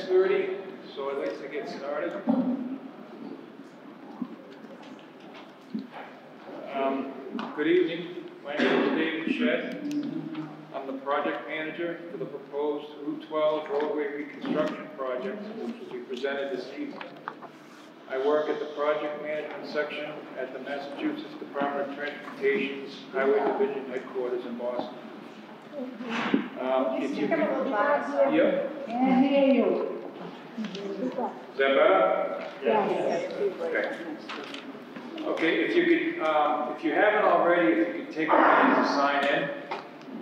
six thirty, so I'd like to get started. Um, good evening, my name is David Shedd. I'm the project manager for the proposed Route twelve roadway reconstruction project, which will be presented this evening. I work at the project management section at the Massachusetts Department of Transportation's Highway Division headquarters in Boston. Um, if you can, yep, Can't hear you. Is that better? Yes. Okay. Okay, if you could, um, if you haven't already, if you could take a minute to sign in.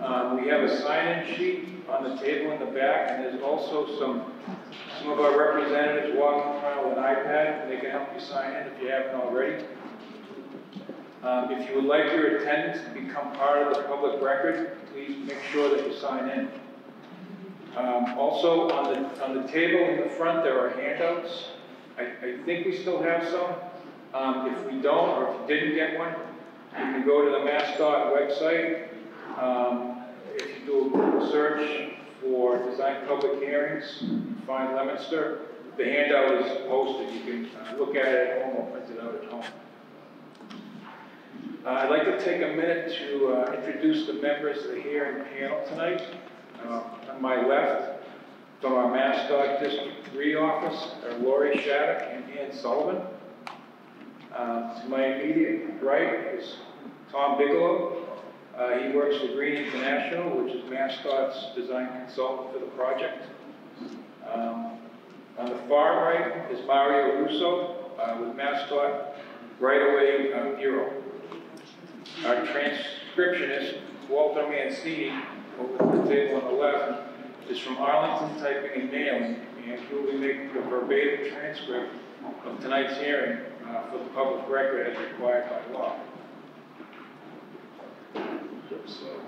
Um, we have a sign-in sheet on the table in the back, and there's also some, some of our representatives walking around with an iPad, and they can help you sign in if you haven't already. Um, if you would like your attendance to become part of the public record, please make sure that you sign in. Um, also, on the, on the table in the front, there are handouts. I, I think we still have some. Um, if we don't, or if you didn't get one, you can go to the MassDOT website. Um, if you do a Google search for design public hearings, find Leominster, the handout is posted. You can uh, look at it at home or print it out at home. Uh, I'd like to take a minute to uh, introduce the members of the hearing panel tonight. Uh, On my left, from our MassDOT District 3 office, are Lori Shattuck and Ann Sullivan. Uh, To my immediate right is Tom Bigelow. Uh, He works for Green International, which is MassDOT's design consultant for the project. Um, On the far right is Mario Russo uh, with MassDOT Right-of-Way uh, Bureau. Our transcriptionist, Walter Mancini, the table on the left, is from Arlington Typing and Mailing, and he'll be making a verbatim transcript of tonight's hearing uh, for the public record as required by law. So.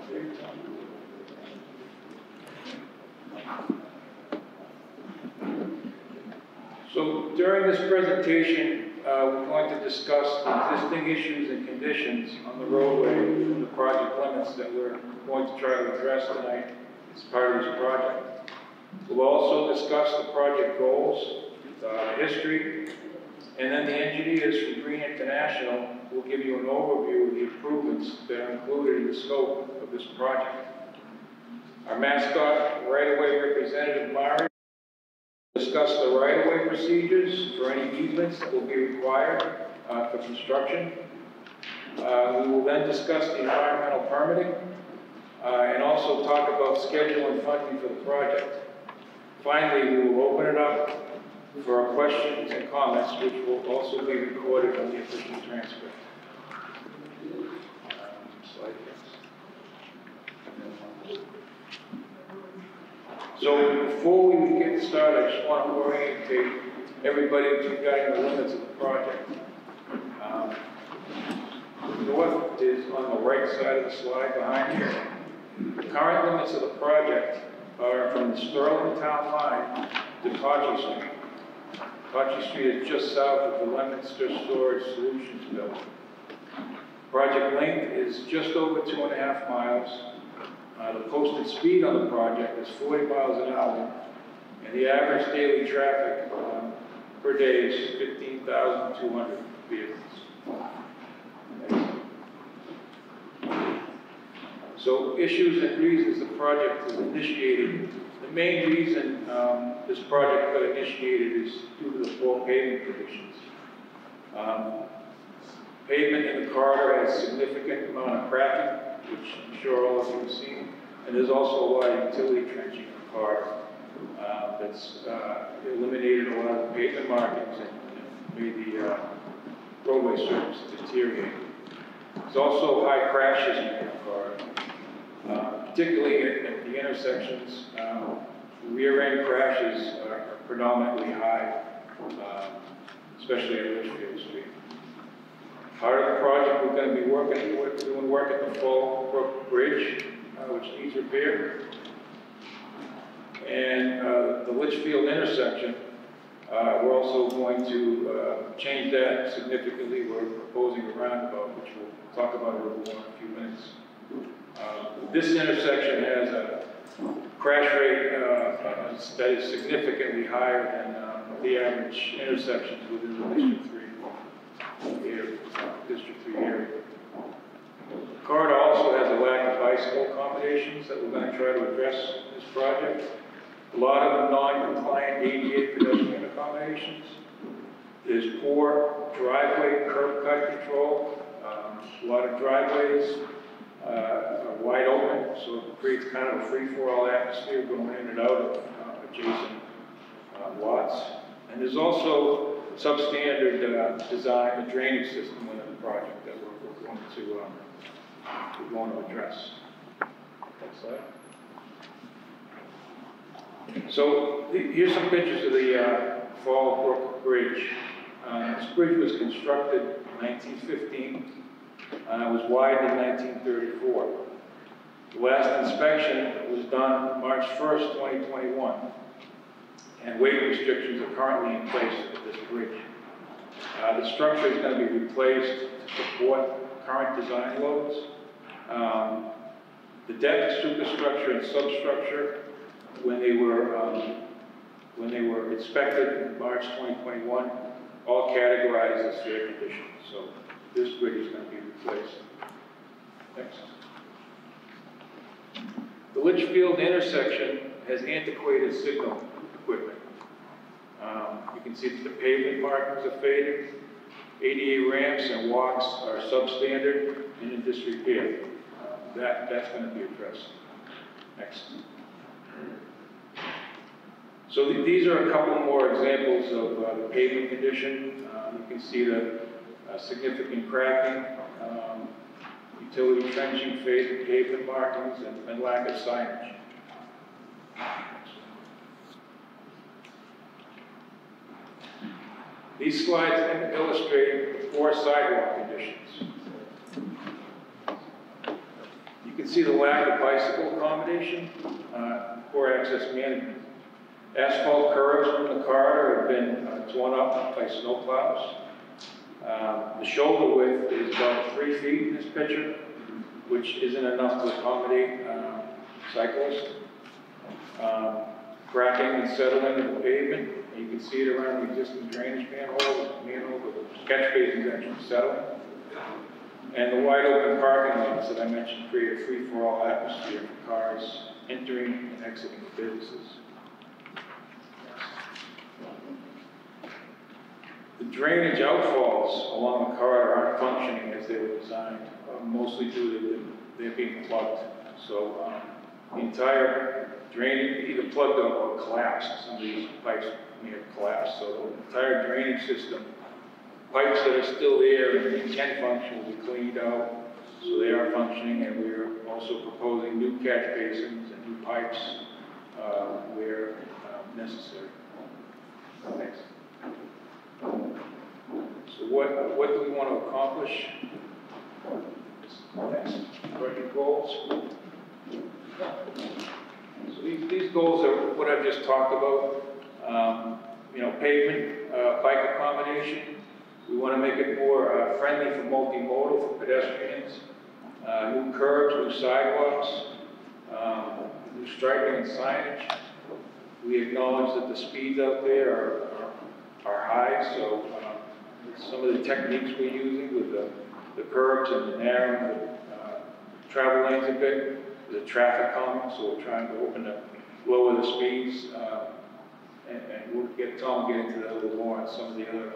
So during this presentation, uh, we're going to discuss existing issues and conditions on the roadway and the project limits that we're going to try to address tonight as part of this project. We'll also discuss the project goals, uh, history, and then the engineers from Green International will give you an overview of the improvements that are included in the scope of this project. Our MassDOT right-of-way representative, Mario, discuss the right-of-way procedures for any easements that will be required uh, for construction. Uh, We will then discuss the environmental permitting uh, and also talk about schedule and funding for the project. Finally, we will open it up for our questions and comments, which will also be recorded on the official transcript. Um, Slide yes. So before we get started, I just want to orientate everybody regarding the limits of the project. Um, North is on the right side of the slide behind you. The current limits of the project are from the Sterling Town Line to Tachi Street. Tachi Street is just south of the Leominster Storage Solutions Building. Project length is just over two and a half miles. Uh, the posted speed on the project is 40 miles an hour, and the average daily traffic um, per day is 15,200 vehicles. So issues and reasons the project was initiated. The main reason um, this project got initiated is due to the poor pavement conditions. Um, Pavement in the corridor has significant amount of cracking, which I'm sure all of you have seen. And there's also a lot of utility trenching corridor uh, that's uh, eliminated a lot of the pavement markings and made the uh, roadway surface deteriorate. There's also high crashes in the car, uh, particularly at at the intersections. um, Rear end crashes are predominantly high, uh, especially at Litchfield Street. Part of the project, we're going to be working, we're doing work at the Fall Brook Bridge, uh, which needs repair. And uh, the Litchfield intersection, uh, we're also going to uh, change that significantly. We're proposing a roundabout, which we'll talk about a little more in a few minutes. Um, this intersection has a crash rate uh, uh, that is significantly higher than the average intersections within the District 3 here, District 3 area. Carter also has a lack of bicycle accommodations that we're going to try to address in this project. A lot of non-compliant ADA pedestrian accommodations. There's poor driveway curb cut control. Um, a lot of driveways uh, are wide open, so it creates kind of a free-for-all atmosphere going in and out of uh, adjacent uh, lots. And there's also substandard uh, design, a drainage system within the project that we're we're going to, um, we're going to address. Next slide. So here's some pictures of the uh, Fall Brook Bridge. Uh, This bridge was constructed in 1915. and It was widened in 1934. The last inspection was done March 1st, 2021. And weight restrictions are currently in place at this bridge. Uh, The structure is going to be replaced to support current design loads. Um, The deck, superstructure, and substructure, when they were, um, when they were inspected in March 2021, all categorized as fair condition. So this bridge is going to be replaced. Next. The Litchfield intersection has antiquated signal equipment. Um, You can see that the pavement markings are faded, ADA ramps and walks are substandard and in disrepair. Uh, That, that's going to be addressed. Next. So th- these are a couple more examples of uh, the pavement condition. Uh, You can see the uh, significant cracking, um, utility trenching, faded pavement markings, and- and lack of signage. These slides illustrate poor sidewalk conditions. You can see the lack of bicycle accommodation, uh, poor access management. Asphalt curves from the corridor have been uh, torn up by snowplows. Um, The shoulder width is about three feet in this picture, which isn't enough to accommodate um, cyclists. Um, Cracking and settling of the pavement, you can see it around the existing drainage manhole, manhole, with the catch basins actually settling. And the wide open parking lots that I mentioned create a free-for-all atmosphere for cars entering and exiting the businesses. The drainage outfalls along the corridor aren't functioning as they were designed, uh, mostly due to them- being plugged. So um, the entire drainage, either plugged up or collapsed, some of these pipes collapsed. So the entire drainage system, pipes that are still there and can function will be cleaned out, so they are functioning. And we're also proposing new catch basins and new pipes uh, where um, necessary. Thanks. So what, what do we want to accomplish? Next, project goals. So these, these goals are what I've just talked about. Um, you know, pavement, uh, bike accommodation. We want to make it more uh, friendly for multimodal, for pedestrians. Uh, new curbs, new sidewalks, um, new striping and signage. We acknowledge that the speeds out there are, are, high, so, um, some of the techniques we're using with the, the curbs and the narrowing the, uh, travel lanes a bit, the traffic calming, so we're trying to open up, lower the speeds, uh, and, and we'll get, Tom will get into that a little more on some of the other,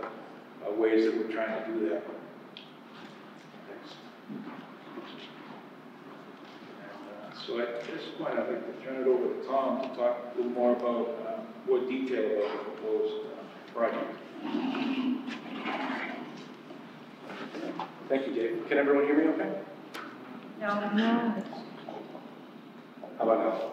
uh, ways that we're trying to do that. Thanks. And, uh, So at this point, I'd like to turn it over to Tom to talk a little more about, uh, more detail about the proposed uh, project. Thank you, Dave. Can everyone hear me okay? No. How about now?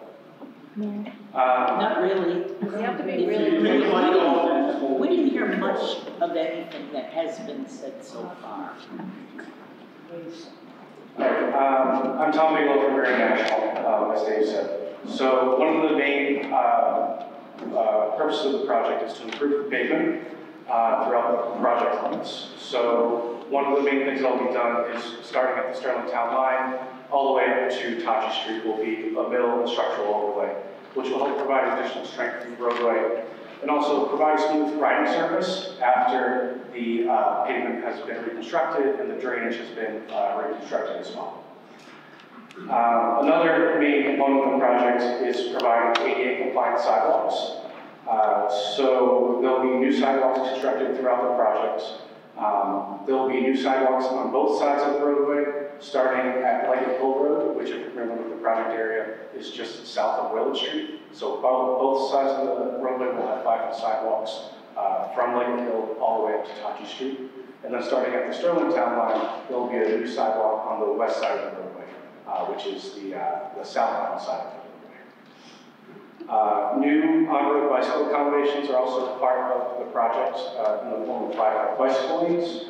No. Um, Not really. You have to be If really- you really want want to to- go and hold- We didn't hear much of anything that has been said so far. Please. Um, I'm Tom Bigelow from Green International, um, as Dave said. So one of the main, uh, uh, purposes of the project is to improve the pavement, uh, throughout the project limits. So one of the main things that'll be done is, starting at the Sterling Town Line, all the way up to Tachi Street will be a middle and structural overlay. which will help provide additional strength to the roadway and also provide smooth riding surface after the uh, pavement has been reconstructed and the drainage has been uh, reconstructed as well. Uh, Another main component of the project is providing ADA compliant sidewalks. Uh, So there'll be new sidewalks constructed throughout the project. Um, There'll be new sidewalks on both sides of the roadway, starting at Leggett Hill Road, which if you remember the project area is just south of Willard Street. So both both sides of the roadway will have five-foot sidewalks uh, from Leggett Hill all the way up to Taji Street. And then starting at the Sterling Town line, there'll be a new sidewalk on the west side of the roadway, uh, which is the, uh, the southbound side of the. Uh, New on-road bicycle accommodations are also part of the project uh, in the form of bicycle lanes.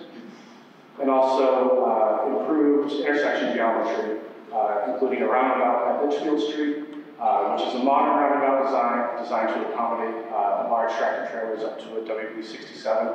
And also uh, improved intersection geometry, uh, including a roundabout at Litchfield Street, uh, which is a modern roundabout design designed to accommodate uh, large tractor trailers up to a WB 67,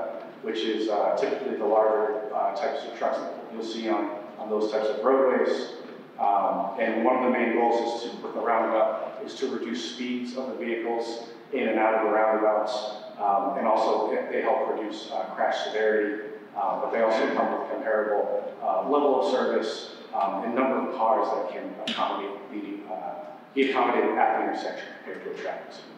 which is uh, typically the larger uh, types of trucks that you'll see on, on those types of roadways. Um, And one of the main goals is to, with the roundabout, is to reduce speeds of the vehicles in and out of the roundabouts. Um, And also, they- help reduce crash severity, uh, but they also come with comparable uh, level of service um, and number of cars that can accommodate the, uh, be accommodated at the intersection compared to a traffic signal.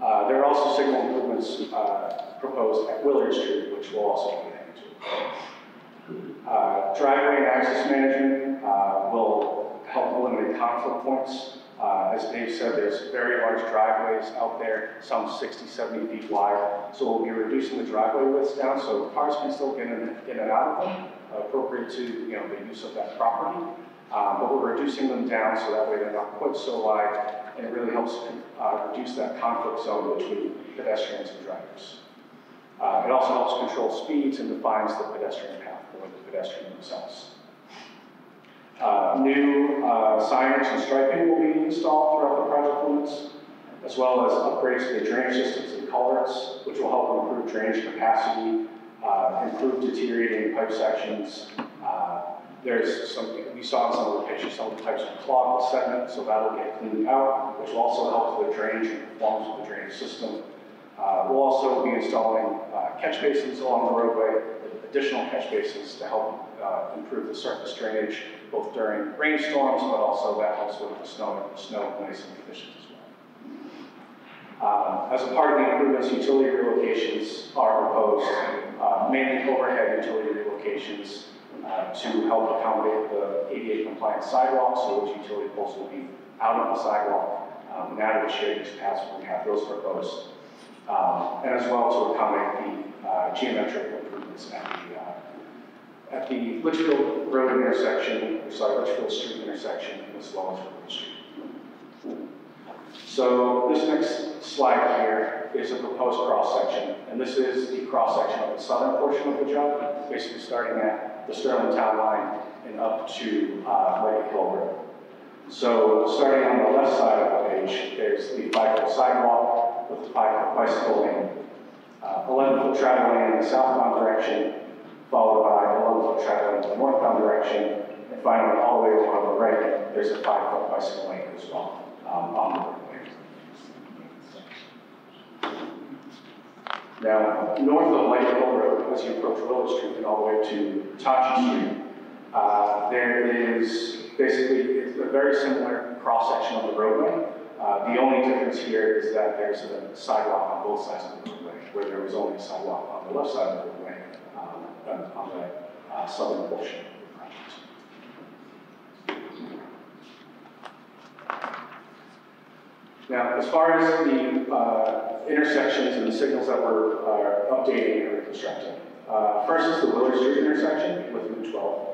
Uh, There are also signal improvements uh, proposed at Willard Street, which we'll also be getting into. Uh, Driveway and access management will help eliminate conflict points. Uh, As Dave said, there's very large driveways out there, some 60, 70 feet wide. So we'll be reducing the driveway widths down so cars can still get in in and out of them, appropriate to, you know, the use of that property. Um, But we're reducing them down so that way they're not quite so wide, and it really helps uh, reduce that conflict zone between pedestrians and drivers. Uh, It also helps control speeds and defines the pedestrian path for the pedestrian themselves. Uh, New uh, and striping will be installed throughout the project limits, as well as upgrades to the drainage systems and culverts, which will help improve drainage capacity, uh, improve deteriorating pipe sections. Uh, There's some, we saw in some of the pictures, some of the pipes are clogged sediment, so that'll get cleaned out, which will also help with drainage and performance of the drainage system. Uh, We'll also be installing uh, catch basins along the roadway, additional catch basins to help improve the surface drainage, both during rainstorms, but also that helps with the snow, snow and conditions as well. Uh, As a part of the improvements, utility relocations are proposed, uh, mainly overhead utility relocations uh, to help accommodate the ADA compliant sidewalk, so those utility poles will be out on the sidewalk, um, and out of the shared use paths we have those proposed um, and as well to accommodate the uh, geometric improvements at the, uh, at the Litchfield Road intersection, or sorry, Litchfield Street intersection, as well as River Street. So this next slide here is a proposed cross-section, and this is the cross-section of the southern portion of the job, basically starting at the Sterling Town Line and up to uh, Leggett Hill Road. So starting on the left side of the page, there's the five-foot sidewalk with the five-foot bicycle lane, uh, 11-foot travel lane in the southbound direction, followed by 11-foot travel lane in the northbound direction, and finally, all the way on the right, there's a five-foot bicycle lane as well um, on the roadway. Now, north of Leggett Hill Road, as you approach Willard Street and all the way to Tachi Street, uh, there is basically, it's a very similar cross-section of the roadway. Uh, The only difference here is that there's a sidewalk on both sides of the roadway, where there was only a sidewalk on the left side of the roadway, on on the uh, southern portion of the project. Now, as far as the uh, intersections and the signals that we're uh, updating and reconstructing, uh, first is the Willard Street intersection with Route 12.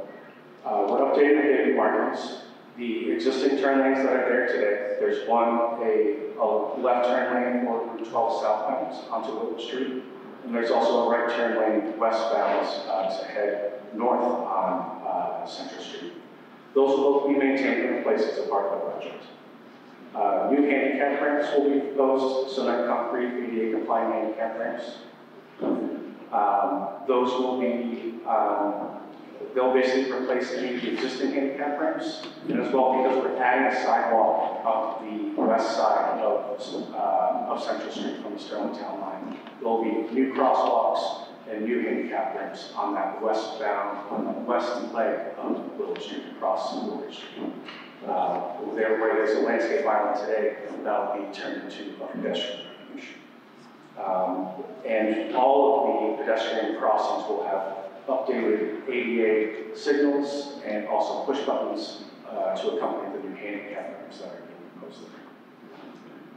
Uh, We're updating the markings. The existing turn lanes that are there today, there's one, a, a left turn lane for Route 12 southbound onto Willard Street. And there's also a right turn lane westbound uh, to head north on uh, Central Street. Those will both be maintained in place as a part of the project. Uh, New handicap ramps will be proposed, cement concrete ADA compliant handicap ramps. Um, Those will be um, they'll basically replace any of the existing handicap ramps. And as well, because we're adding a sidewalk up the west side of, uh, of Central Street from the Sterling Town line, there'll be new crosswalks and new handicap ramps on that westbound, on the west leg of Willard Street across Willard Street. Uh, there where there's a landscape island today, that'll be turned into a pedestrian refuge. Um, and all of the pedestrian crossings will have updated ADA signals and also push buttons, uh, to accompany the new handicap ramps that are being.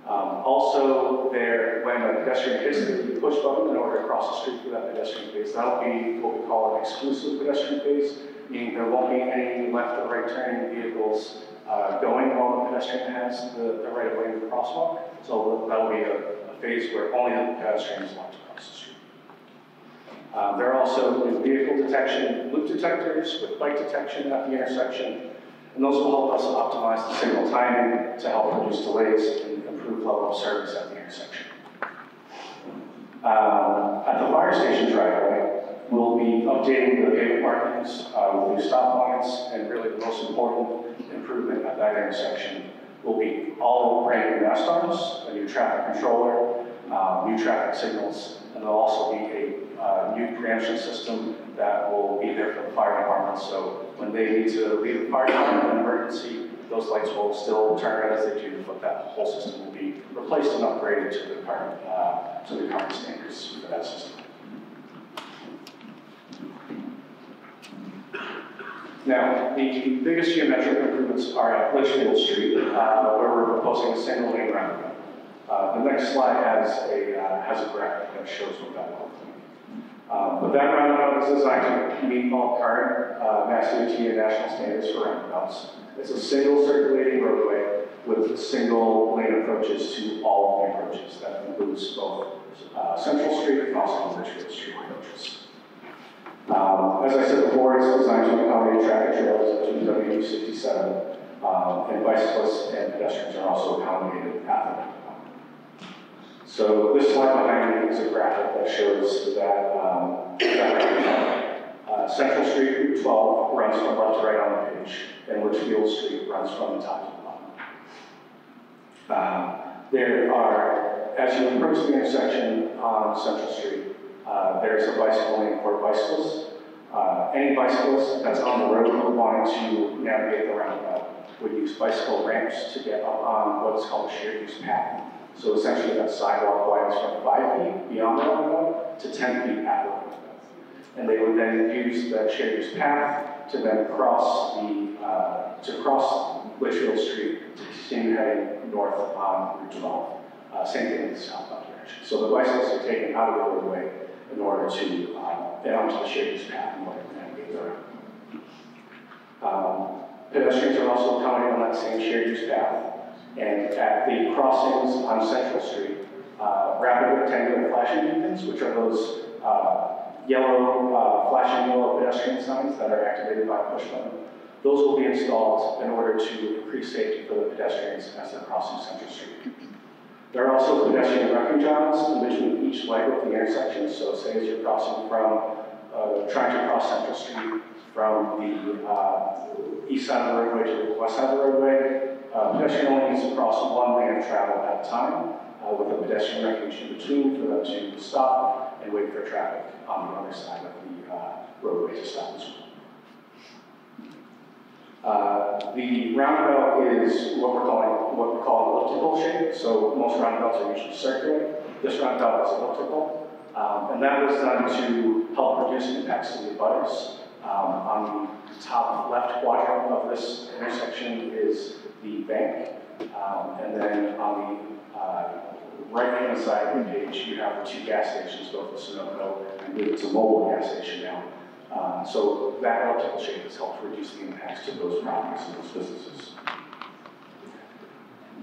Um, also, there, when a pedestrian hits the push button in order to cross the street through that pedestrian phase, that'll be what we call an exclusive pedestrian phase, meaning there won't be any left or right turning vehicles uh, going while the pedestrian has the, the right of way in the crosswalk. So that'll be a, a phase where only the pedestrian is allowed to cross the street. Um, there are also vehicle detection loop detectors with bike detection at the intersection, and those will help us optimize the signal timing to help reduce delays improve level of service at the intersection. Um, at the fire station driveway, we'll be updating the pavement markings, uh, with new stop lines, and really the most important improvement at that intersection will be all brand new mast arms, a new traffic controller, um, new traffic signals, and there'll also be a, uh, new preemption system that will be there for the fire department, so when they need to leave the fire department in an emergency, those lights will still turn as they do, but that whole system will be replaced and upgraded to the current, uh, to the current standards for that system. Now, the biggest geometric improvements are at Litchfield Street, uh, where we're proposing a single lane roundabout. Uh, the next slide has a, uh, has a graphic that shows what that like. Um, but that roundabout is designed to meet all current, uh, Mass national standards for roundabouts. It's a single circulating roadway with single lane approaches to all of the approaches. That includes both, uh, Central Street and also Litchfield Street approaches. Um, as I said before, it's designed to accommodate traffic trails to W sixty-seven, um, and bicyclists and pedestrians are also accommodated at the. So this slide behind me is a graphic that shows that, um, that. Uh, Central Street Route twelve runs from left to right on the page, and Litchfield Street runs from the top to the bottom. Um, there are, as you approach the intersection on Central Street, uh, there's a bicycle lane for bicyclists. Uh, any bicyclist that's on the road wanting to navigate the roundabout would use bicycle ramps to get up on what's called a shared use path. So essentially that sidewalk widens from five feet beyond the roundabout to ten feet at the roundabout. And they would then use that shared use path to then cross the, uh, to cross Litchfield Street to continue heading north on Route 12. Uh, same thing in the southbound direction. So the bicyclists are taken out of the roadway in order to, um, get onto the shared use path and order to navigate the road. Um, pedestrians are also coming on that same shared use path. And at the crossings on Central Street, uh, rapid rectangular flashing beacons, which are those, uh, yellow, uh, flashing yellow pedestrian signs that are activated by push button. Those will be installed in order to increase safety for the pedestrians as they're crossing Central Street. There are also pedestrian refuge islands in between each leg of the intersection. So say as you're crossing from, uh, trying to cross Central Street from the, uh, east side of the roadway to the west side of the roadway, uh, pedestrian only needs to cross one lane of travel at a time, uh, with a pedestrian refuge in between for them to stop and wait for traffic on the other side of the, uh, roadway to stop as well. Uh, the roundabout is what we're calling, what we call elliptical shape. So most roundabouts are usually circular. This roundabout is elliptical. Um, and that was done to help reduce impacts to the butters. Um, on the top left quadrant of this intersection is the bank. Um, and then on the, uh, right-hand side of the page, you have the two gas stations, both the Sunoco, believe it's a Mobil gas station now. Um, so that elliptical shape has helped reduce the impacts to those properties and those businesses.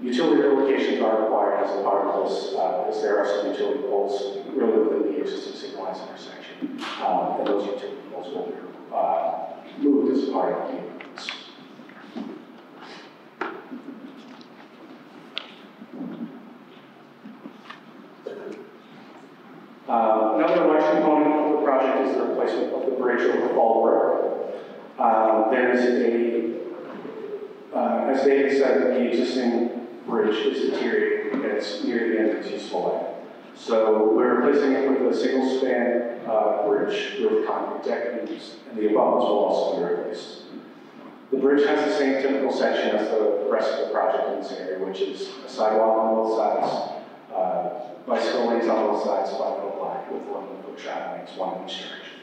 Utility relocations are required as a part of this, uh, because there are some utility poles really within the existing signalized intersection. Um, and those utility poles will be, uh, moved part of. Uh, Another large component of the project is the replacement of the bridge over Fall Brook. Uh, There's a, uh, as David said, the existing bridge is deteriorating, it's near the end of its useful life. So we're replacing it with a single span uh, bridge with concrete deck beams, and the abutments will also be replaced. The bridge has the same typical section as the rest of the project in this area, which is a sidewalk on both sides, uh, bicycle lanes on both sides, five foot wide, with one foot travel lanes, one in each direction.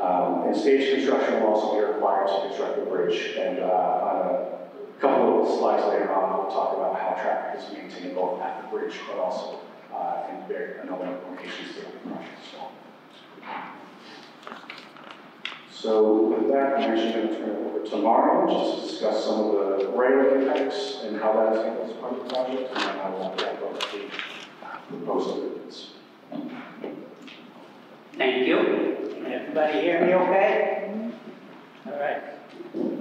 Um, and stage construction will also be required to construct the bridge, and, uh, on a couple of slides later on, we'll talk about how traffic is maintained both at the bridge, but also, uh, in very, in other locations throughout the project as well. So with that, I'm actually going to turn it over to Mario, just to discuss some of the rail impacts and how that is handled as part of the project, and then I will wrap up the proposed amendments. Thank you. Can everybody hear me okay? All right.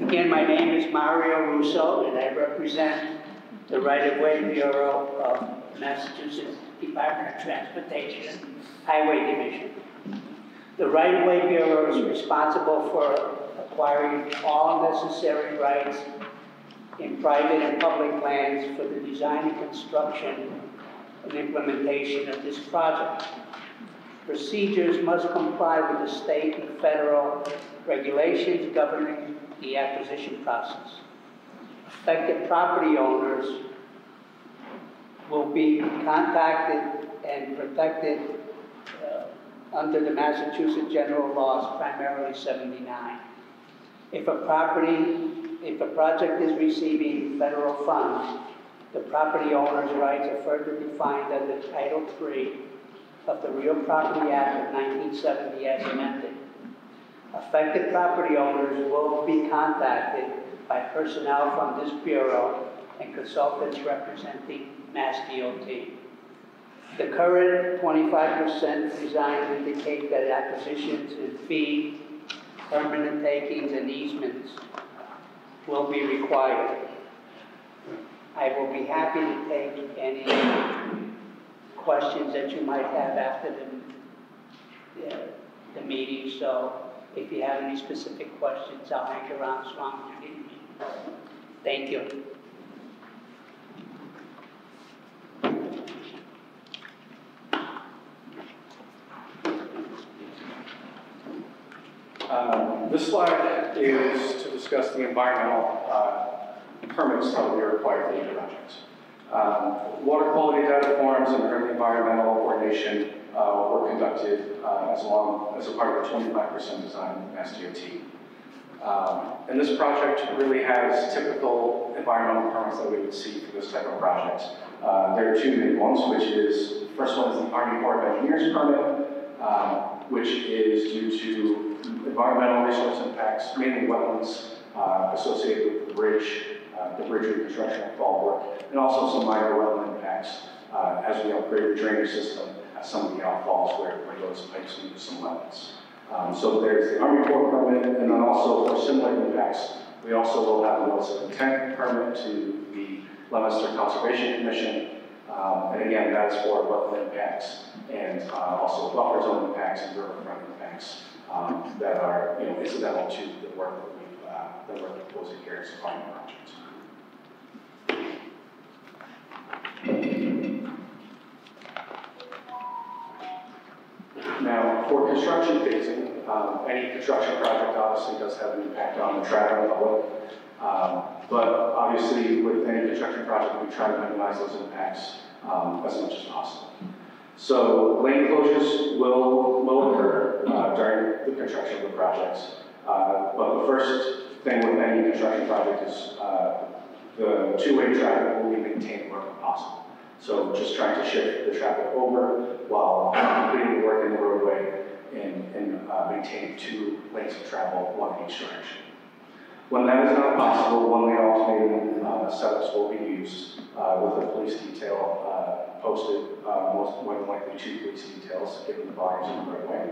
Again, my name is Mario Russo, and I represent the Right-of-Way Bureau of Massachusetts Department of Transportation Highway Division. The Right-of-Way Bureau is responsible for acquiring all necessary rights in private and public lands for the design and construction and implementation of this project. Procedures must comply with the state and federal regulations governing the acquisition process. Affected property owners will be contacted and protected uh, under the Massachusetts General Laws, primarily 79. If a property, if a project is receiving federal funds, the property owner's rights are further defined under Title III of the Real Property Act of 1970 as amended. Affected property owners will be contacted by personnel from this bureau and consultants representing Mass DOT. The current 25% design indicate that acquisitions and fee, permanent takings and easements will be required. I will be happy to take any questions that you might have after the, the, the meeting, so if you have any specific questions, I'll hang around as long as you need me. Thank you. Um, This slide is to discuss the environmental uh, permits that will be required for the projects. Um, Water quality data forms and environmental coordination uh, were conducted uh, as long, as a part of the twenty-five percent design SDOT. Um, And this project really has typical environmental permits that we would see for this type of project. Uh, There are two big ones, which is, first one is the Army Corps of Engineers permit, um, which is due to environmental resource impacts, mainly wetlands uh, associated with the bridge, uh, the bridge reconstruction and Fall Brook, and also some minor wetland impacts uh, as we upgrade the drainage system some of the outfalls where, where those pipes meet some wetlands. Um, so there's the Army Corps permit, and then also for similar impacts, we also will have a notice of intent permit to the Leominster Conservation Commission. Um, and again, that's for wetland impacts and uh, also buffer zone impacts and riverfront impacts um, that are, you know, incidental to the work that we, uh, that we're proposing here as a final project. Now, for construction phasing, um, any construction project obviously does have an impact on the traveling public. Um, But obviously, with any construction project, we try to minimize those impacts um, as much as possible. So lane closures will, will occur uh, during the construction of the projects. Uh, But the first thing with any construction project is uh, the two-way traffic will be maintained wherever possible. So just trying to shift the traffic over while completing the work in the roadway and, and uh, maintaining two lanes of travel, one in each direction. When that is not possible, one-lane alternating uh, setups will be used uh, with a police detail uh, posted, uh, most likely two police details, given the volumes of the roadway,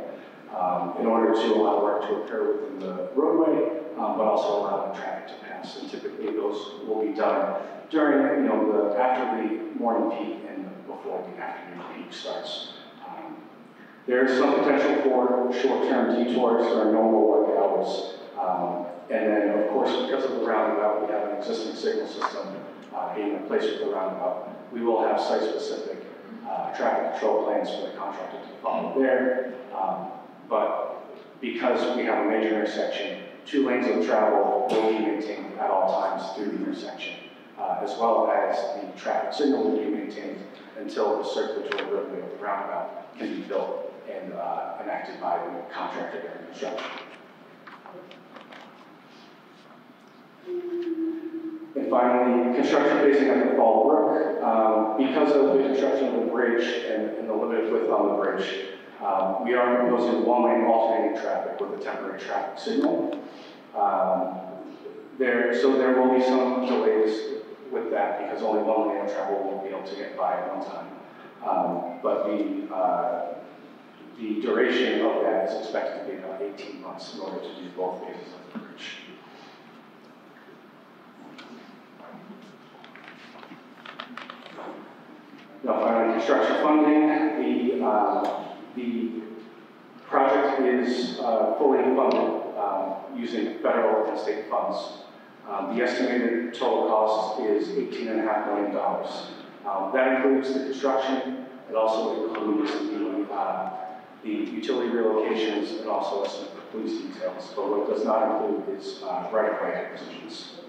um, in order to allow work to occur within the roadway, um, but also allowing traffic to pass. And typically, those will be done during, you know, the, after the morning peak and before the afternoon peak starts. Um, There is some potential for short-term detours or normal work hours. Um, And then, of course, because of the roundabout, we have an existing signal system uh, being replaced with the roundabout. We will have site-specific uh, traffic control plans for the contractor to follow there. Um, But because we have a major intersection, two lanes of travel will be maintained at all times through the intersection, uh, as well as the traffic signal will be maintained until the circulatory roadway of the roundabout can be built and uh, enacted by the contractor during construction. And finally, construction facing at the Fall Brook. Um, Because of the construction of the bridge and and the limited width on the bridge, um, we are proposing one-lane alternating traffic with a temporary traffic signal. Um, There, so there will be some delays with that because only one lane of travel will be able to get by at one time. Um, But the, uh, the duration of that is expected to be about 18 months in order to do both phases of the bridge. Now, finally, construction funding, the, um, the project is uh, fully funded um, using federal and state funds. Um, The estimated total cost is $18.5 million. Um, That includes the construction, it also includes the, uh, the utility relocations and also some police details. But what it does not include is uh, right-of-way acquisitions.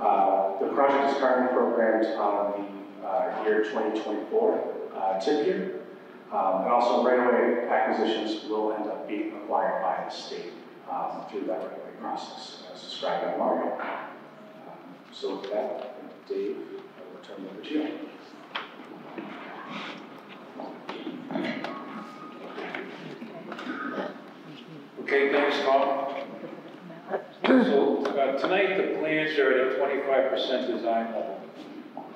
Uh, The project is currently programmed on the uh, year 2024 uh, tip year. Um, And also right-of-way acquisitions will end up being acquired by the state um, through that right-of-way process, as described by Mario. Um, So with that, Dave, I will turn it over to you. Okay, thanks, Tom. So, uh, tonight, the plans are at a twenty-five percent design level.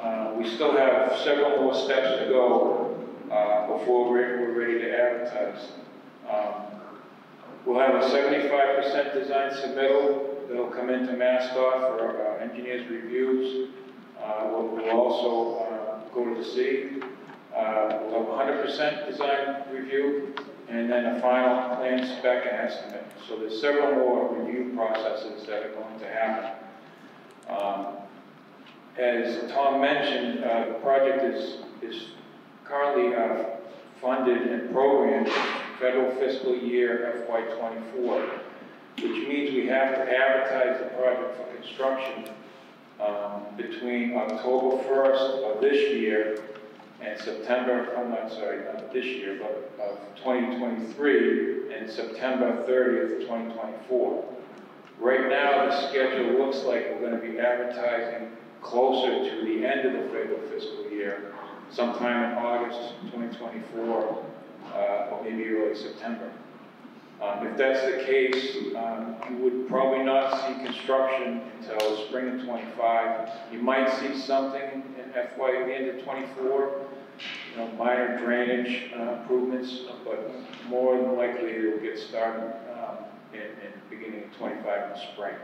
Uh, we still have several more steps to go, uh, before we're, we're ready to advertise. Um, We'll have a seventy-five percent design submittal that'll come into MassDOT for, uh, engineers' reviews. Uh, we'll, we'll also, uh, go to the city. Uh, we'll have hundred percent design review, and then a final plan spec and estimate. So there's several more review processes that are going to happen. Um, As Tom mentioned, uh, the project is, is currently funded and programmed federal fiscal year FY '24, which means we have to advertise the project for construction um, between October 1st of this year and September, I'm not sorry, not this year, but of 2023 and September 30th, 2024. Right now, the schedule looks like we're going to be advertising closer to the end of the federal fiscal year, sometime in August 2024, uh, or maybe early September. Um, If that's the case, um, you would probably not see construction until spring of '25. You might see something in FY, the end of '24, you know, minor drainage uh, improvements, but more than likely it'll get started um, in, in beginning of '25 in the spring.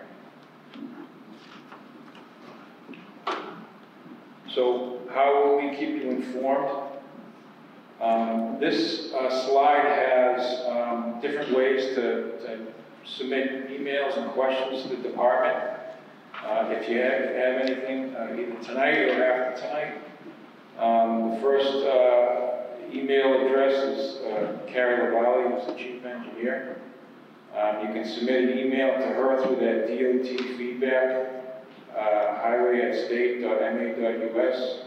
So how will we keep you informed? Um, This uh, slide has um, different ways to to submit emails and questions to the department. Uh, If you have have anything, uh, either tonight or after tonight, um, the first uh, email address is uh, Carrie Lavallee, who's the chief engineer. Um, You can submit an email to her through that DOT feedback, uh, highway at state.ma.us.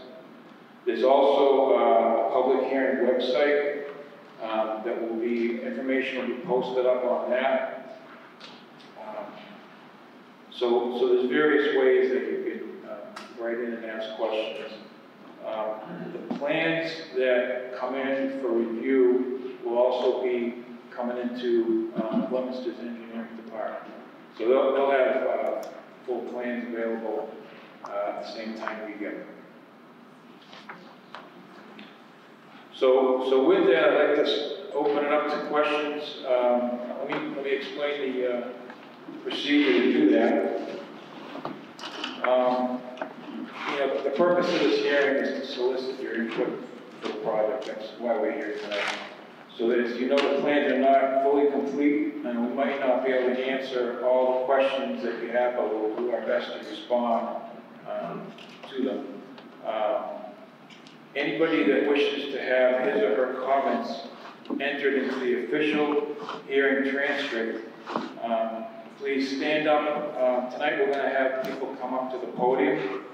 There's also uh, a public hearing website um, that will be, information will be posted up on that. Um, So, so there's various ways that you can uh, write in and ask questions. Um, The plans that come in for review will also be coming into um, Leominster's engineering department. So they'll, they'll have uh, full plans available uh, at the same time we get them. So, so with that, I'd like to open it up to questions. Um, Let me, let me explain the uh, procedure to do that. Um, You know, the purpose of this hearing is to solicit your input for the project, that's why we're here tonight. So that as you know, the plans are not fully complete, and we might not be able to answer all the questions that you have, but we'll do our best to respond um, to them. Uh, Anybody that wishes to have his or her comments entered into the official hearing transcript, um, please stand up. Uh, Tonight, we're gonna have people come up to the podium.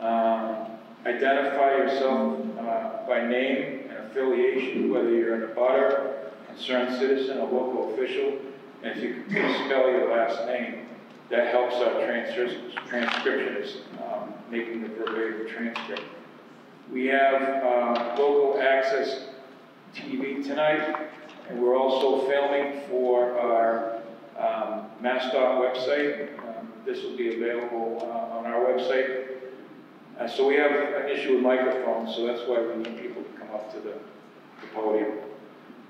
Um, Identify yourself uh, by name affiliation, whether you're an abutter, concerned citizen, a local official, and if you can spell your last name, that helps our transcrip- transcriptionists um, making the verbatim transcript. We have uh, local access TV tonight, and we're also filming for our um, MassDOT website. Um, This will be available uh, on our website. Uh, So we have an issue with microphones, so that's why we need people up to the the podium.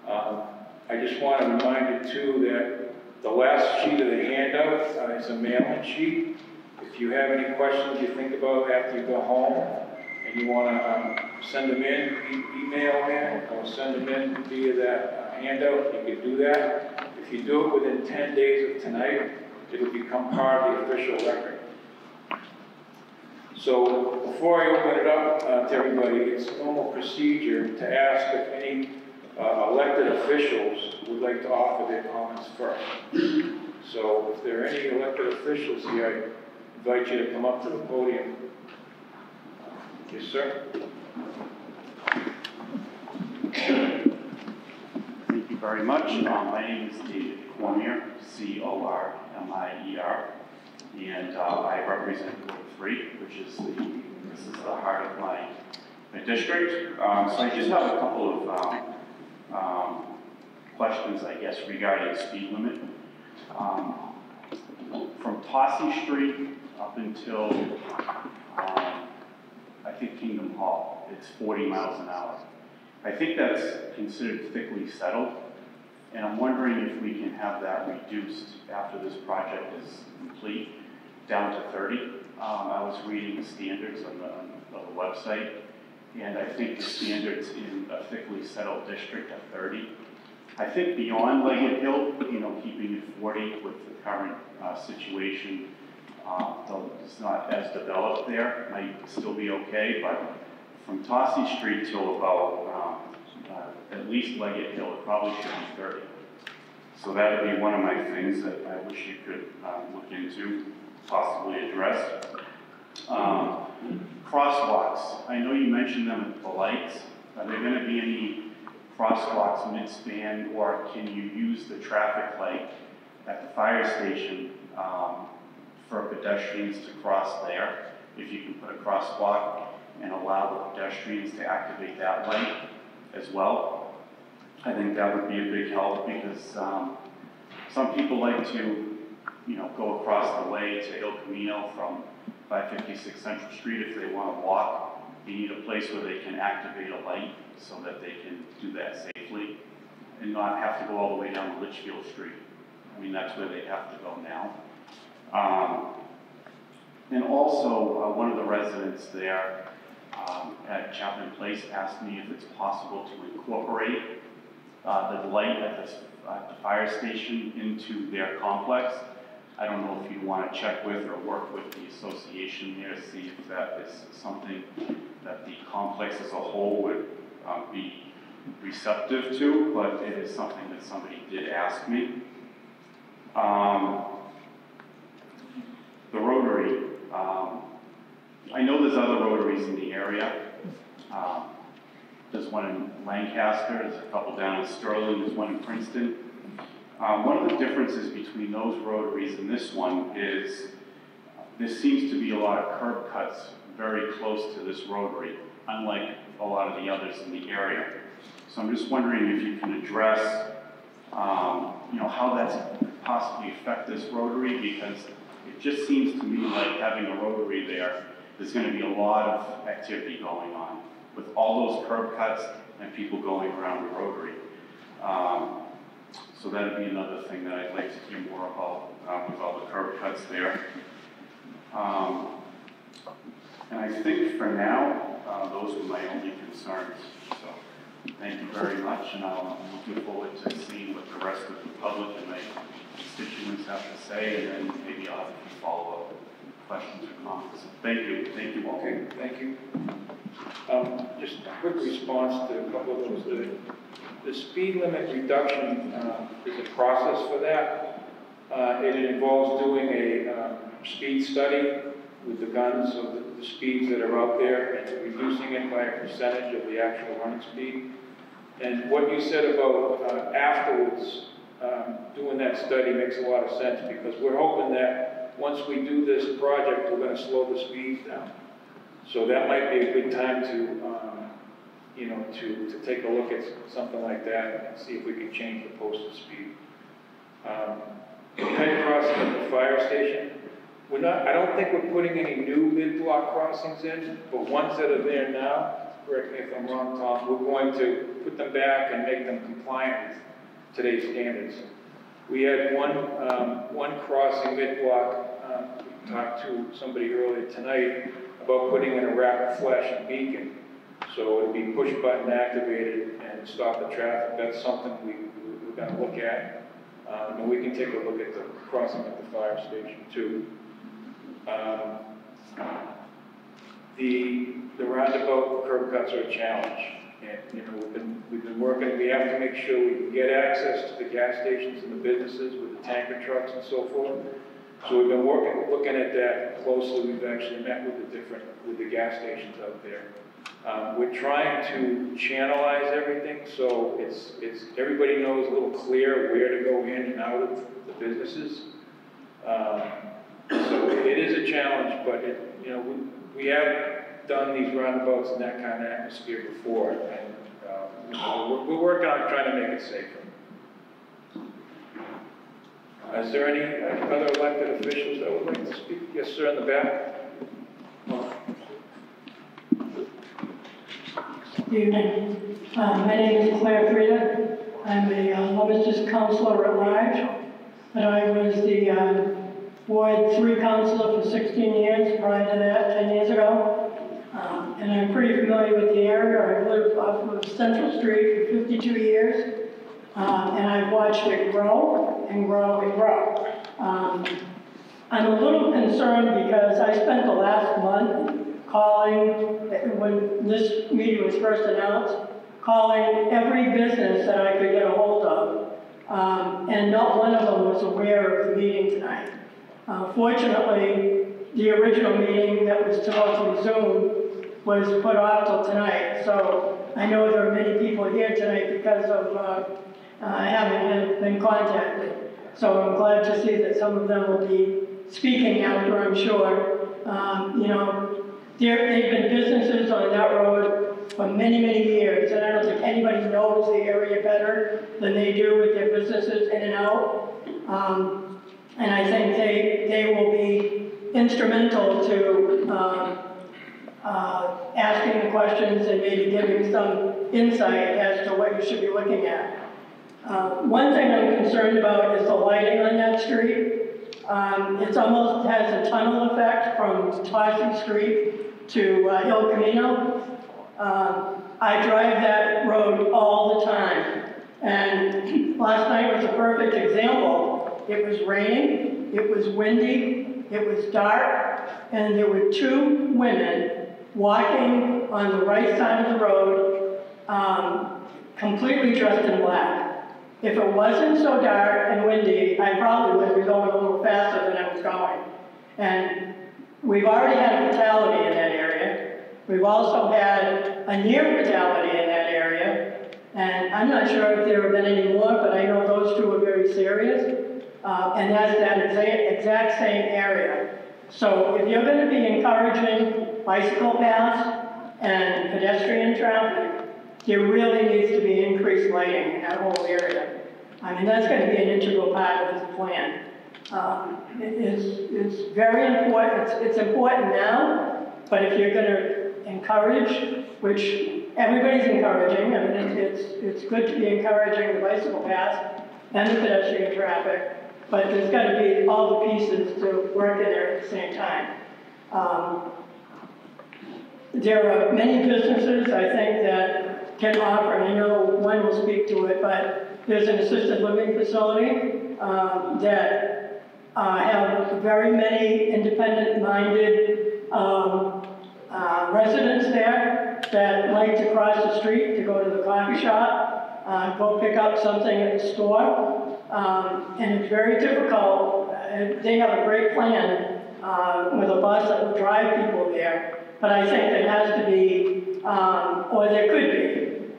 Um, I just want to remind you too that the last sheet of the handout uh, is a mail-in sheet. If you have any questions you think about after you go home, and you want to send them in, e- email in, or send them in via that uh, handout, you can do that. If you do it within 10 days of tonight, it'll become part of the official record. So before I open it up uh, to everybody, it's normal procedure to ask if any uh, elected officials would like to offer their comments first. So if there are any elected officials here, I invite you to come up to the podium. Yes, sir? Thank you very much. Uh, My name is David Cormier, C-O-R-M-I-E-R, and uh, I represent Three, which is the, this is the heart of my, my district. Um, So I just have a couple of um, um, questions, I guess, regarding speed limit. Um, From Tossie Street up until, um, I think Kingdom Hall, it's 40 miles an hour. I think that's considered thickly settled, and I'm wondering if we can have that reduced after this project is complete, down to 30. Um, I was reading the standards on the, on the website, and I think the standards in a thickly settled district are 30. I think beyond Leggett Hill, you know, keeping it 40 with the current uh, situation, uh, though it's not as developed there, might still be okay, but from Tossie Street till about, um, uh, at least Leggett Hill, it probably should be thirty. So that would be one of my things that I wish you could, um, look into, possibly address. Um, crosswalks, I know you mentioned them at the lights, are there gonna be any crosswalks mid-span, or can you use the traffic light at the fire station, um, for pedestrians to cross there? If you can put a crosswalk and allow the pedestrians to activate that light as well. I think that would be a big help because, um, some people like to, you know, go across the way to El Camino from five fifty-six Central Street if they wanna walk. You need a place where they can activate a light so that they can do that safely and not have to go all the way down to Litchfield Street. I mean, that's where they have to go now. Um, and also, uh, one of the residents there, um, at Chapman Place asked me if it's possible to incorporate, uh, the light at the, at the fire station into their complex. I don't know if you wanna check with or work with the association there to see if that is something that the complex as a whole would, um, be receptive to, but it is something that somebody did ask me. Um, the Rotary, um, I know there's other Rotaries in the area. Um, There's one in Lancaster, there's a couple down in Sterling, there's one in Princeton. Um, One of the differences between those Rotaries and this one is this seems to be a lot of curb cuts very close to this Rotary, unlike a lot of the others in the area. So I'm just wondering if you can address, um, you know, how that's possibly affect this Rotary, because it just seems to me like having a Rotary there, there's gonna be a lot of activity going on with all those curb cuts and people going around the Rotary. Um, so that'd be another thing that I'd like to hear more about, um, with all the curb cuts there. Um, and I think for now, uh, those were my only concerns, so, Thank you very much, and I'm looking forward to seeing what the rest of the public and my constituents have to say, and then maybe I'll have a few follow-up questions or comments. Thank you, thank you all. Okay, thank you. Um, just a quick response to a couple of those. The speed limit reduction, uh, is a process for that. Uh, it involves doing a, um, speed study with the guns of the, the speeds that are out there and reducing it by a percentage of the actual running speed. And what you said about, uh, afterwards, um, doing that study makes a lot of sense because we're hoping that once we do this project, we're gonna slow the speeds down. So that might be a good time to, um, you know, to, to take a look at something like that and see if we can change the posted speed. Um, Head crossing at the fire station, we're not, I don't think we're putting any new mid-block crossings in, but ones that are there now, correct me if I'm wrong, Tom, we're going to put them back and make them compliant with today's standards. We had one, um, one crossing mid-block, um, we talked to somebody earlier tonight about putting in a rapid flashing beacon. So it'd be push button activated and stop the traffic. That's something we, we- we're gonna look at. Um, and we can take a look at the crossing at the fire station too. Um, The, the roundabout curb cuts are a challenge. And, you know, we've been, we've been working, we have to make sure we can get access to the gas stations and the businesses with the tanker trucks and so forth. So we've been working, looking at that closely. We've actually met with the different, with the gas stations out there. Um, we're trying to channelize everything, so it's, it's, everybody knows a little clear where to go in and out of the businesses. Um, so it is a challenge, but it, you know, we, we have done these roundabouts in that kind of atmosphere before, and, uh, we're, we're working on trying to make it safer. Is there any other elected officials that would like to speak? Yes, sir, in the back. Evening. Uh, My name is Claire Freda. I'm a uh, Leominster Councilor at large, but I was the uh, Ward 3 Councilor for 16 years prior to that, 10 years ago. Um, And I'm pretty familiar with the area. I've lived off of Central Street for 52 years, and I've watched it grow and grow and grow. Um, I'm a little concerned because I spent the last month calling, when this meeting was first announced, calling every business that I could get a hold of. Um, and not one of them was aware of the meeting tonight. Uh, fortunately, the original meeting that was to go Zoom was put off till tonight. So I know there are many people here tonight because of, uh, uh, having been- been contacted. So I'm glad to see that some of them will be speaking after, I'm sure. Um, you know, there, they've been businesses on that road for many, many years, and I don't think anybody knows the area better than they do with their businesses in and out. Um, and I think they, they will be instrumental to, um, uh, asking the questions and maybe giving some insight as to what you should be looking at. Uh, One thing I'm concerned about is the lighting on that street. Um, It's almost has a tunnel effect from Tawson Street to uh, El Camino. Um, I drive that road all the time, and last night was a perfect example. It was raining, it was windy, it was dark, and there were two women walking on the right side of the road, um, completely dressed in black. If it wasn't so dark and windy, I probably would be going a little faster than I was going. And we've already had a fatality in that area. We've also had a near fatality in that area. And I'm not sure if there have been any more, but I know those two are very serious. Uh, and that's that exact, exact same area. So if you're gonna be encouraging bicycle paths and pedestrian traffic, there really needs to be increased lighting in that whole area. I mean, that's gonna be an integral part of this plan. Um, it is, it's very important, it's, it's important now, but if you're gonna encourage, which everybody's encouraging, I mean, it's, it's, it's good to be encouraging the bicycle paths and the pedestrian traffic, but there's gotta be all the pieces to work in there at the same time. Um, there are many businesses, I think, that can offer, and I know one will speak to it, but there's an assisted living facility um, that uh, have very many independent-minded um, uh, residents there that like to cross the street to go to the coffee shop, uh, go pick up something at the store. Um, And it's very difficult, Uh, they have a great plan uh, with a bus that will drive people there. But I think there has to be, um, or there could be,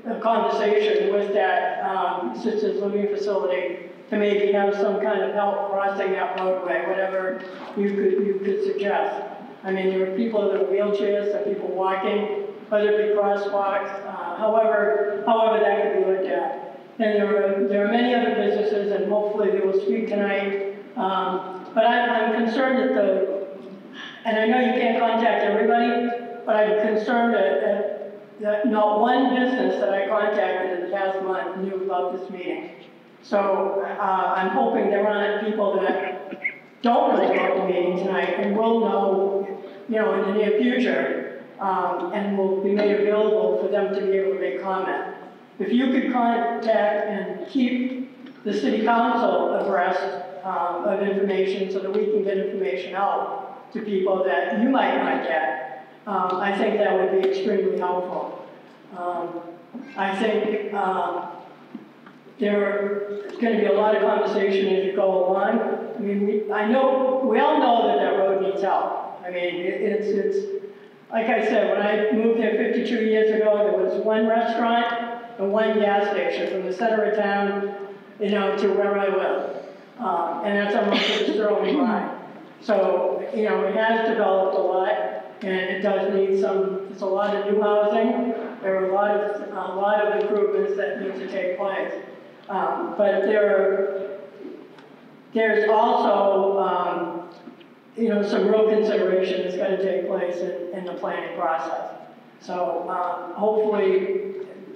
a conversation with that um, assisted living facility to maybe have some kind of help crossing that roadway, whatever you could, you could suggest. I mean, there are people in wheelchairs, there are people walking, whether it be crosswalks, uh, however, however that could be looked at. And there are, there are many other businesses, and hopefully they will speak tonight. Um, But I'm, I'm concerned that the, and I know you can't contact everybody, but I'm concerned that not one business that I contacted in the past month knew about this meeting. So, uh, I'm hoping there aren't people that don't know about the meeting tonight and will know, you know, in the near future, um, and will be made available for them to be able to make comment. If you could contact and keep the city council abreast, um, of information so that we can get information out to people that you might not get, um, I think that would be extremely helpful. Um, I think, there's gonna be a lot of conversation as you go along. I mean, we, I know, we all know that that road needs help. I mean, it- it's, it's, like I said, when I moved here fifty-two years ago, there was one restaurant and one gas station from the center of town, you know, to where I live. Um, and that's almost a sterling line. So, you know, it has developed a lot, and it does need some, it's a lot of new housing. There are a lot of, a lot of improvements that need to take place. Um, but there there's also, um, you know, some real consideration that's gotta take place in, in the planning process. So, um, hopefully,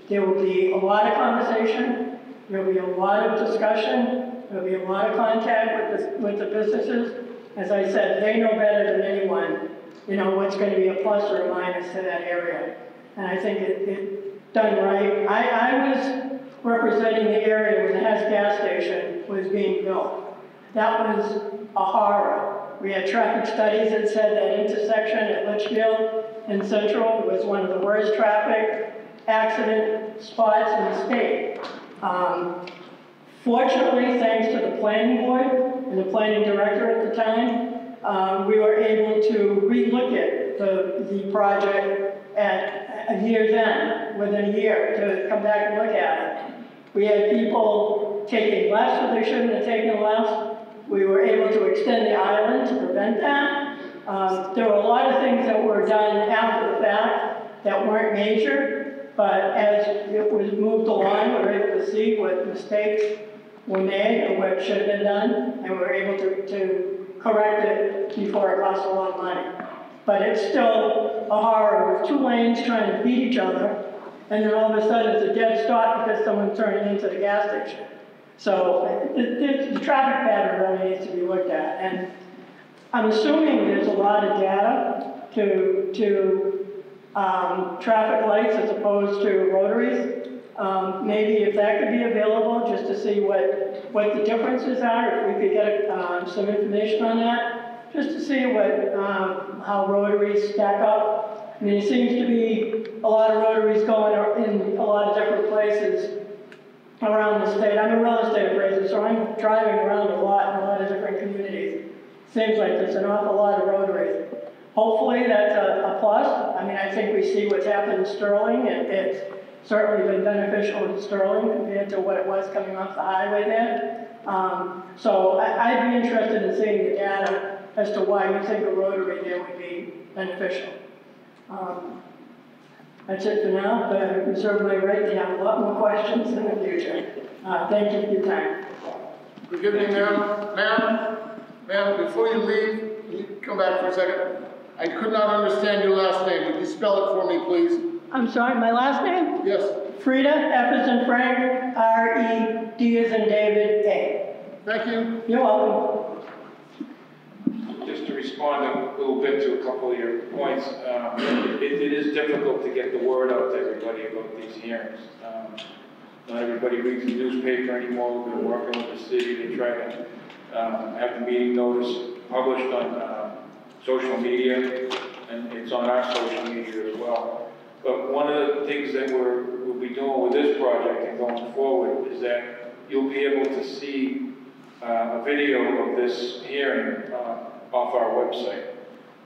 there will be a lot of conversation, there'll be a lot of discussion, there'll be a lot of contact with the, with the businesses. As I said, they know better than anyone, you know, what's gonna be a plus or a minus to that area. And I think it, it done right. I, I was representing the area where the Hess gas station was being built. That was a horror. We had traffic studies that said that intersection at Litchfield and Central was one of the worst traffic accident spots in the state. Um, Fortunately, thanks to the planning board and the planning director at the time, um, we were able to relook at the, the project at a year's end, within a year, to come back and look at it. We had people taking less, so they shouldn't have taken less. We were able to extend the island to prevent that. Um, there were a lot of things that were done after the fact that weren't major, but as it was moved along, we were able to see what mistakes were made and what should have been done, and we were able to, to correct it before it cost a lot of money. But it's still a horror with two lanes trying to beat each other, and then all of a sudden it's a dead stop because someone's turning into the gas station. So the, the, the traffic pattern really needs to be looked at, and I'm assuming there's a lot of data to, to, um, traffic lights as opposed to rotaries. Um, maybe if that could be available, just to see what, what the differences are, if we could get, um, some information on that, just to see what, um, how rotaries stack up. I mean, it seems to be a lot of rotaries going in a lot of different places around the state. I'm a real estate appraiser, so I'm driving around a lot in a lot of different communities. Seems like there's an awful lot of rotaries. Hopefully, that's a, a plus. I mean, I think we see what's happened in Sterling, and it's certainly been beneficial in Sterling compared to what it was coming off the highway there. Um, so I, I'd be interested in seeing the data as to why you think a rotary there would be beneficial. Um, That's it for now, but I reserve my right to have a lot more questions in the future. Uh, thank you for your time. Good evening, ma'am. Ma'am, ma'am, before you leave, you come back for a second? I could not understand your last name. Would you spell it for me, please? I'm sorry, my last name? Yes, Freda, F as in Frank, R E, D as in David, A. thank you. You're welcome. Just to respond a little bit to a couple of your points. Um, It, it is difficult to get the word out to everybody about these hearings. Um, Not everybody reads the newspaper anymore, we've been working with the city to try to um, have the meeting notice published on um, social media, and it's on our social media as well. But one of the things that we're, we'll be doing with this project and going forward is that you'll be able to see uh, a video of this hearing uh, off our website.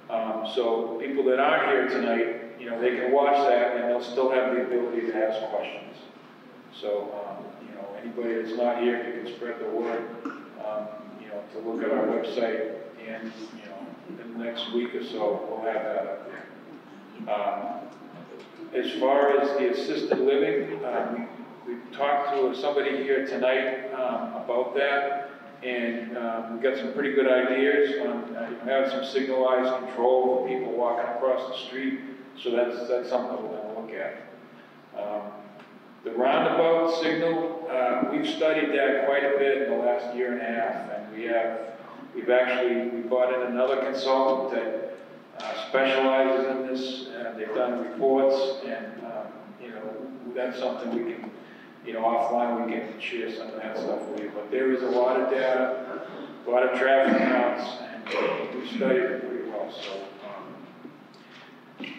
Um, So people that aren't here tonight, you know, they can watch that and they'll still have the ability to ask questions. So, um, you know, anybody that's not here, if you can spread the word, um, you know, to look at our website and, you know, in the next week or so, we'll have that up there. Um, As far as the assisted living, um, we, we talked to somebody here tonight, um, about that. And, um, we got some pretty good ideas on, uh, having some signalized control for people walking across the street. So that's, that's something we're gonna look at. Um, The roundabout signal, uh, we've studied that quite a bit in the last year and a half, and we have, we've actually, we brought in another consultant that uh, specializes in this, and they've done reports, and, um, you know, that's something we can, you know, offline, we can share some of that stuff with you, but there is a lot of data, a lot of traffic counts, and we studied it pretty well, so. um,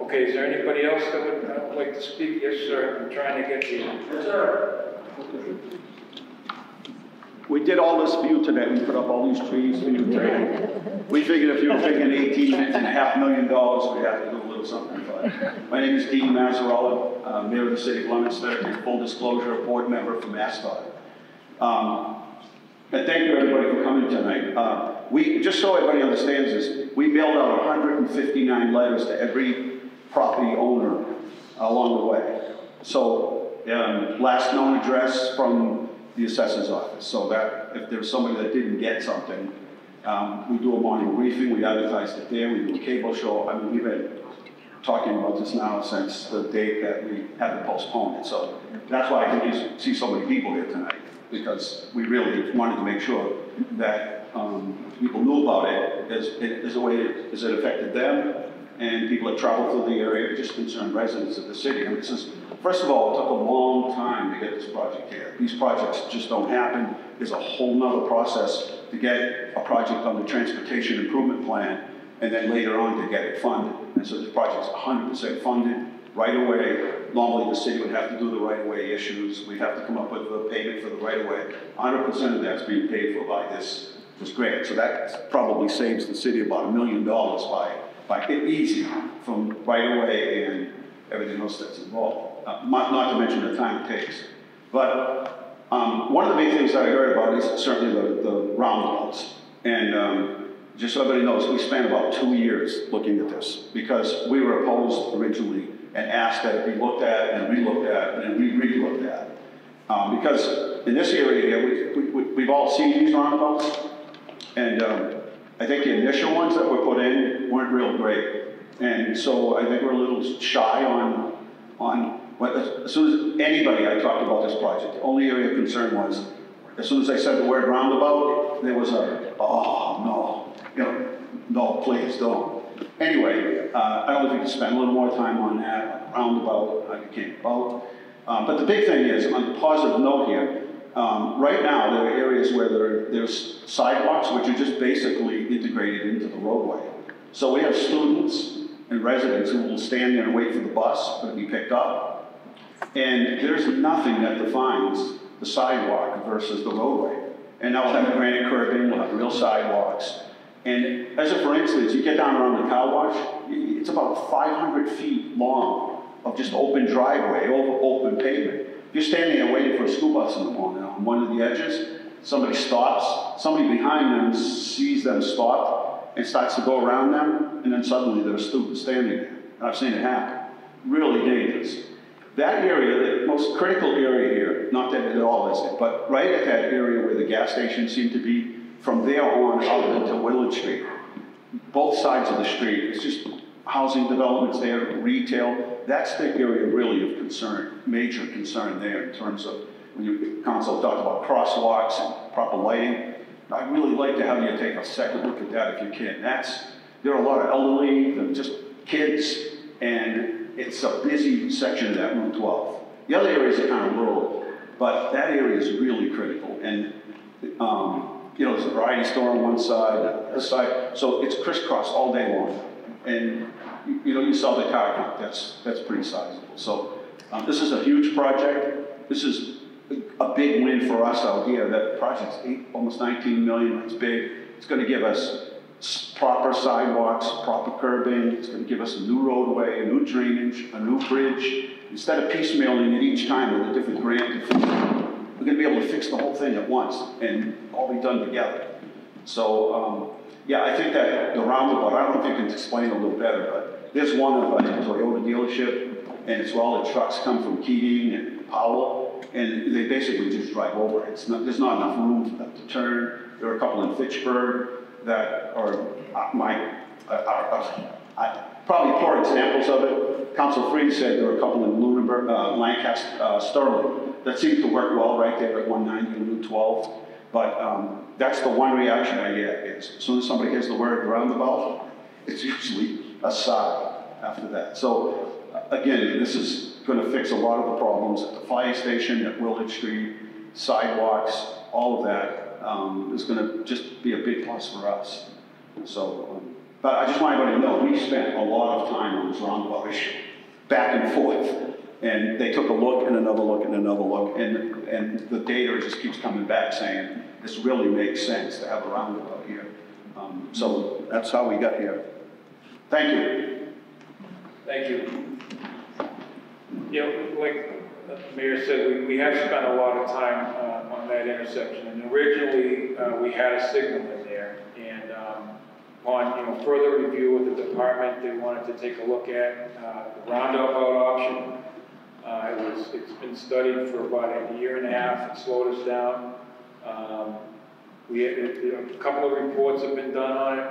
Okay, is there anybody else that would uh, like to speak? Yes, sir, I'm trying to get you. Yes, sir. We did all this for you today, we put up all these trees for you today. We figured if you were taking eighteen and a half million dollars, we'd have to do a something. My name is Dean Mazzarella, uh, Mayor of the City of Leominster, and full disclosure, a board member from MassDOT. Um, and thank you, everybody, for coming tonight. Uh, we, just so everybody understands this, we mailed out hundred and fifty-nine letters to every property owner along the way. So, um, last known address from the assessor's office, so that if there's somebody that didn't get something, um, we do a morning briefing, we advertise it there, we do a cable show. I mean, we've been talking about this now since the date that we had to postpone it. So that's why I can see so many people here tonight, because we really wanted to make sure that um, people knew about it as, as a way, as it affected them and people that travel through the area, just concerned residents of the city. I mean, this is, first of all, it took a long time to get this project here. These projects just don't happen. There's a whole nother process to get a project on the transportation improvement plan and then later on to get it funded. And so this project's hundred percent funded right away. Normally, the city would have to do the right-of-way issues. We'd have to come up with the payment for the right-of-way. hundred percent of that's being paid for by this, this grant. So that probably saves the city about a million dollars by, by, it easy from right-of-way and everything else that's involved. Uh, not, not to mention the time it takes. But, um, one of the big things that I heard about is certainly the, the roundabouts. And, um, just so everybody knows, we spent about two years looking at this because we were opposed originally and asked that it be looked at and re-looked at and we re-looked at. Um, because in this area here, we, we, we've all seen these roundabouts. And, um, I think the initial ones that were put in weren't real great. And so I think we're a little shy on, on, what, as soon as anybody I talked about this project, the only area of concern was, as soon as I said the word roundabout, there was a, oh, no, you know, no, please don't. Anyway, uh, I don't if we can spend a little more time on that, roundabout, how you came about. Um, but the big thing is, on a positive note here, um, right now, there are areas where there, there's sidewalks, which are just basically integrated into the roadway. So we have students and residents who will stand there and wait for the bus to be picked up. And there's nothing that defines the sidewalk versus the roadway. And now we'll have granite curbing, we'll have real sidewalks. And as a for instance, you get down around the car wash, it's about 500 feet long of just open driveway, over open pavement. You're standing there waiting for a school bus in the morning on one of the edges, somebody stops, somebody behind them sees them stop and starts to go around them, and then suddenly there's a student standing there. I've seen it happen. Really dangerous. That area, the most critical area here, not that at all is, it, but right at that area where the gas station seemed to be, from there on out into Willard Street, both sides of the street, it's just housing developments there, retail. That's the area really of concern, major concern there in terms of, when you, council talked about crosswalks and proper lighting. I'd really like to have you take a second look at that if you can. That's, there are a lot of elderly, just kids, and it's a busy section of that Route 12. The other areas are kind of rural, but that area is really critical. And, um, you know, there's a variety store on one side, the side, so it's crisscross all day long. And, you- you know, you saw the car count, that's, that's pretty sizable. So, um, this is a huge project. This is a big win for us out here. That project's eight, almost 19 million, it's big. It's gonna give us proper sidewalks, proper curbing, it's gonna give us a new roadway, a new drainage, a new bridge. Instead of piecemealing it each time with a different grant, we're gonna be able to fix the whole thing at once and all be done together. So, um, yeah, I think that the roundabout, I don't know if you can explain a little better, but there's one of a Toyota dealership, and it's where all the trucks come from Keating and Powell, and they basically just drive over. It's not, there's not enough room for them to turn. There are a couple in Fitchburg that are, uh, my, uh, are, are, I, probably poor examples of it. Council Freed said there were a couple in Lunenburg, uh, Lancaster, uh, Sterling, that seem to work well right there at one ninety and Route twelve. But, um, that's the one reaction I get, is as soon as somebody hears the word roundabout, it's usually a sigh after that. So, uh, again, this is gonna fix a lot of the problems at the fire station, at Willard Street, sidewalks, all of that, um, is gonna just be a big plus for us. So, um, but I just want everybody to know, we spent a lot of time on this roundabout issue, back and forth. And they took a look and another look and another look, and, and the data just keeps coming back saying, this really makes sense to have a roundabout here. Um, so that's how we got here. Thank you. Thank you. Know, like the mayor said, we, we have spent a lot of time, uh, on that intersection, and originally, uh, we had a signal in there, and, um, upon, you know, further review with the department, they wanted to take a look at, uh, the roundabout option. Uh, it was, it's been studied for about a year and a half, it slowed us down. Um, we, had- a couple of reports have been done on it.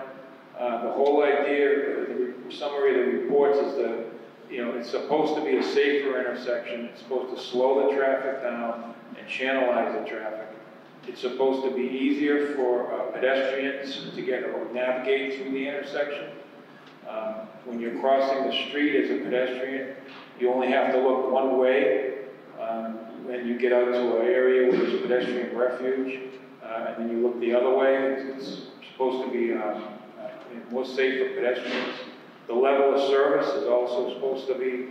Uh, the whole idea, the summary of the reports is that, you know, it's supposed to be a safer intersection, it's supposed to slow the traffic down and channelize the traffic. It's supposed to be easier for uh, pedestrians to get or navigate through the intersection. Um, When you're crossing the street as a pedestrian, you only have to look one way. Um, When you get out to an area where there's pedestrian refuge, uh, and then you look the other way, it's it's supposed to be um, uh, more safe for pedestrians. The level of service is also supposed to be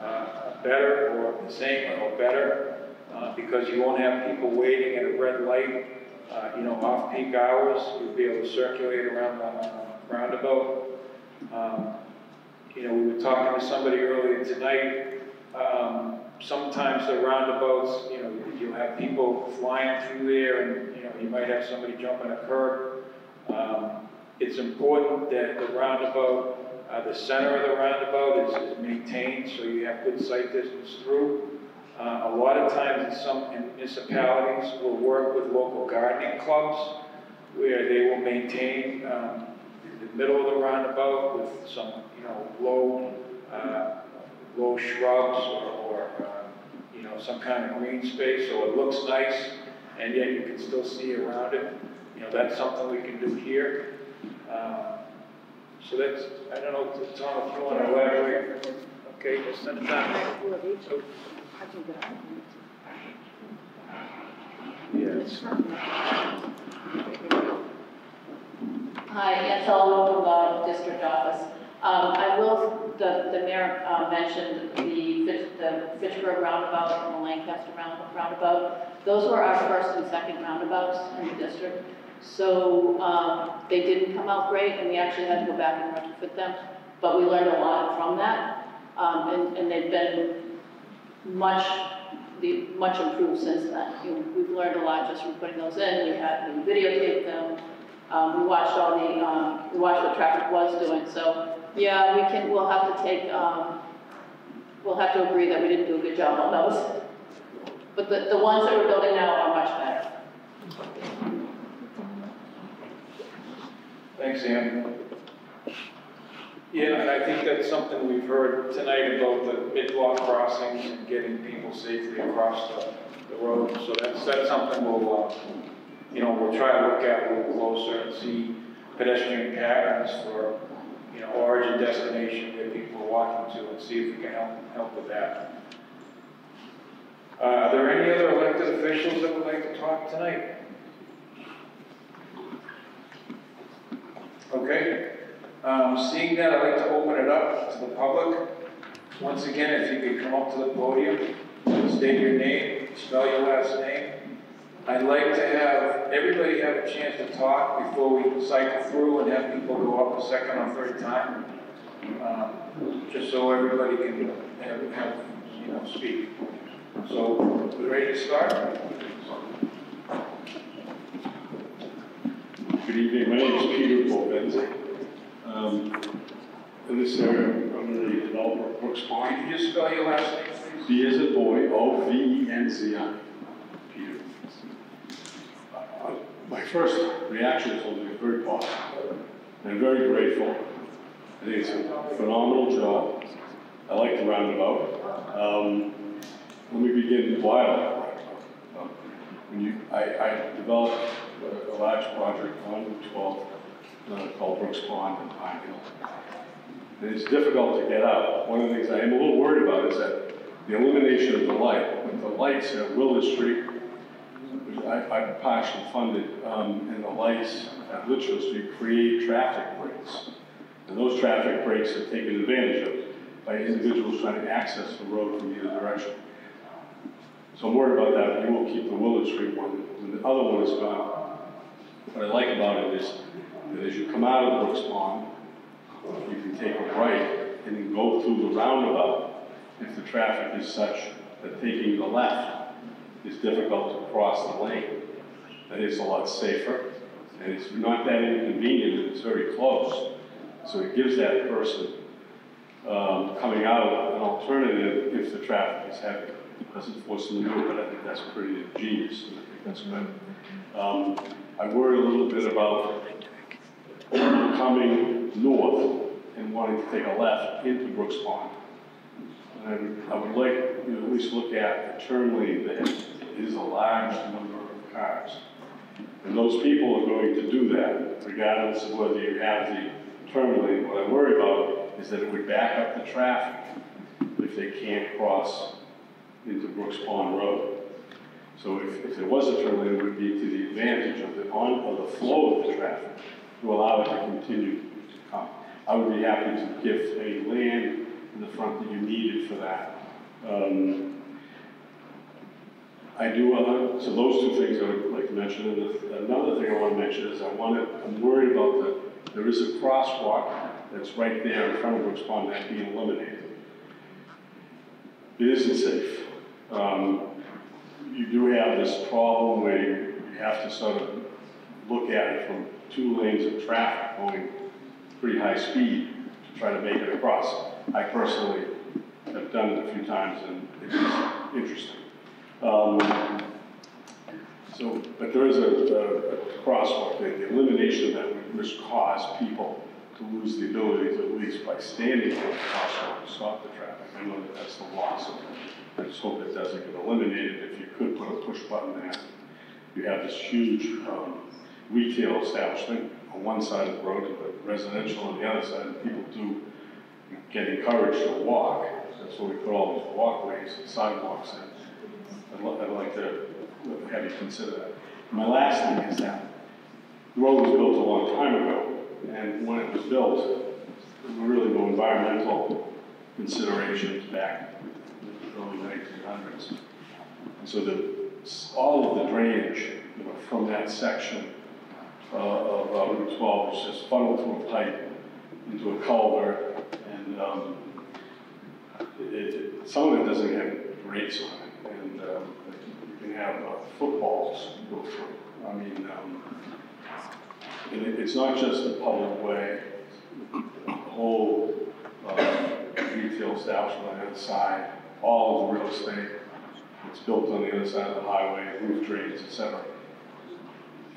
uh, better or the same or better, uh, because you won't have people waiting at a red light, uh, you know, off-peak hours. You'll be able to circulate around the uh, roundabout. Um, You know, we were talking to somebody earlier tonight, um, sometimes the roundabouts, you know, you'll have people flying through there and, you know, you might have somebody jumping a curb. Um, It's important that the roundabout, uh, the center of the roundabout is, is maintained, so you have good sight distance through. Uh, a lot of times, some municipalities will work with local gardening clubs, where they will maintain, um, the middle of the roundabout with some, you know, low, uh, low shrubs or, or, uh, you know, some kind of green space, so it looks nice, and yet you can still see around it. You know, that's something we can do here. Um, So that's, I don't know, Tom, if you want to elaborate, okay, just send it down. So- Yes. Hi, Ann Sullivan from the district office. Um, I will, the, the mayor, uh, mentioned the the Fitchburg roundabout and the Lancaster round- roundabout. Those were our first and second roundabouts in the district. So, um, they didn't come out great, and we actually had to go back and retrofit them. But we learned a lot from that, um, and, and they've been much, the, much improved since then. You know, We've learned a lot just from putting those in, we had, we videotaped them, um, we watched all the, um, we watched what traffic was doing, so, yeah, we can, we'll have to take, um, we'll have to agree that we didn't do a good job on those. But the, the ones that we're building now are much better. Thanks, Ann. Yeah, and I think that's something we've heard tonight about the mid-block crossings and getting people safely across the, the road. So that's, that's something we'll, uh, you know, we'll try to look at a little closer and see pedestrian patterns for, you know, origin, destination, where people are walking to, and see if we can help, help with that. Uh, are there any other elected officials that would like to talk tonight? Okay, um, seeing that, I'd like to open it up to the public. Once again, if you could come up to the podium, state your name, spell your last name. I'd like to have, everybody have a chance to talk before we cycle through and have people go up a second or third time. Um, Just so everybody can have, have, you know, speak. So, we ready to start? Good evening, my name is Peter Bovenzi. Um, In this area, I'm the developer Brooks Pond. Can you just spell your last name, please? B as in boy, O V E N Z I. Peter. Uh, My first reaction is only very positive. I'm very grateful. I think it's a phenomenal job. I like the roundabout. Um, Let me begin why I like the roundabout. Um, When you, I, I developed a- a large project on Route 12 uh, called Brooks Pond in Pine Hill. And it's difficult to get out. One of the things I am a little worried about is that the illumination of the light, with the lights at Willard Street, which I, I partially funded, um, and the lights at Litchfield Street create traffic breaks. And those traffic breaks are taken advantage of by individuals trying to access the road from either direction. So I'm worried about that, you will keep the Willard Street one, when the other one is gone. What I like about it is, that as you come out of Brooks Pond, you can take a right and then go through the roundabout if the traffic is such that taking the left is difficult to cross the lane. That is a lot safer, and it's not that inconvenient, and it's very close. So it gives that person, um, coming out an alternative if the traffic is heavy. It Doesn't force them to do it, but I think that's pretty ingenious, and I think that's good. Um, I worry a little bit about coming north and wanting to take a left into Brooks Pond. And I would like, you know, at least look at the turn lane that is a large number of cars. And those people are going to do that regardless of whether you have the turn lane. What I worry about is that it would back up the traffic if they can't cross into Brooks Pond Road. So if, if there was a turn lane, it would be to the advantage of the, on, of the flow of the traffic to allow it to continue to come. I would be happy to give any land in the front that you needed for that. Um, I do, so those two things I would like to mention, and the- another thing I want to mention is I want to, I'm worried about the, there is a crosswalk that's right there in front of Brooks Pond that's being eliminated. It isn't safe. Um, you do have this problem where you have to sort of look at it from two lanes of traffic going pretty high speed to try to make it across. I personally have done it a few times and it's interesting. Um, so, but there is a, a, a crosswalk, there. the elimination of that would risk cause people to lose the ability to, at least by standing at the crosswalk, to stop the traffic. I know that that's the law, so I just hope it doesn't get eliminated. If you could put a push button there, you have this huge, um, retail establishment on one side of the road, but residential on the other side, and people do get encouraged to walk. That's why we put all these walkways and sidewalks in. I'd I'd like to have you consider that. My last thing is that the road was built a long time ago, and when it was built, there were really no environmental considerations back in the early nineteen hundreds. And so the, all of the drainage, you know, from that section uh, of uh, Route 12 is just funneled through a pipe into a culvert, and um, it, it, some of it doesn't have grates on it, and um, you can have uh, footballs go through. I mean, um, it, it's not just a public way, the whole uh, retail establishment on the other side, all of the real estate, it's built on the other side of the highway, roof drains, et cetera.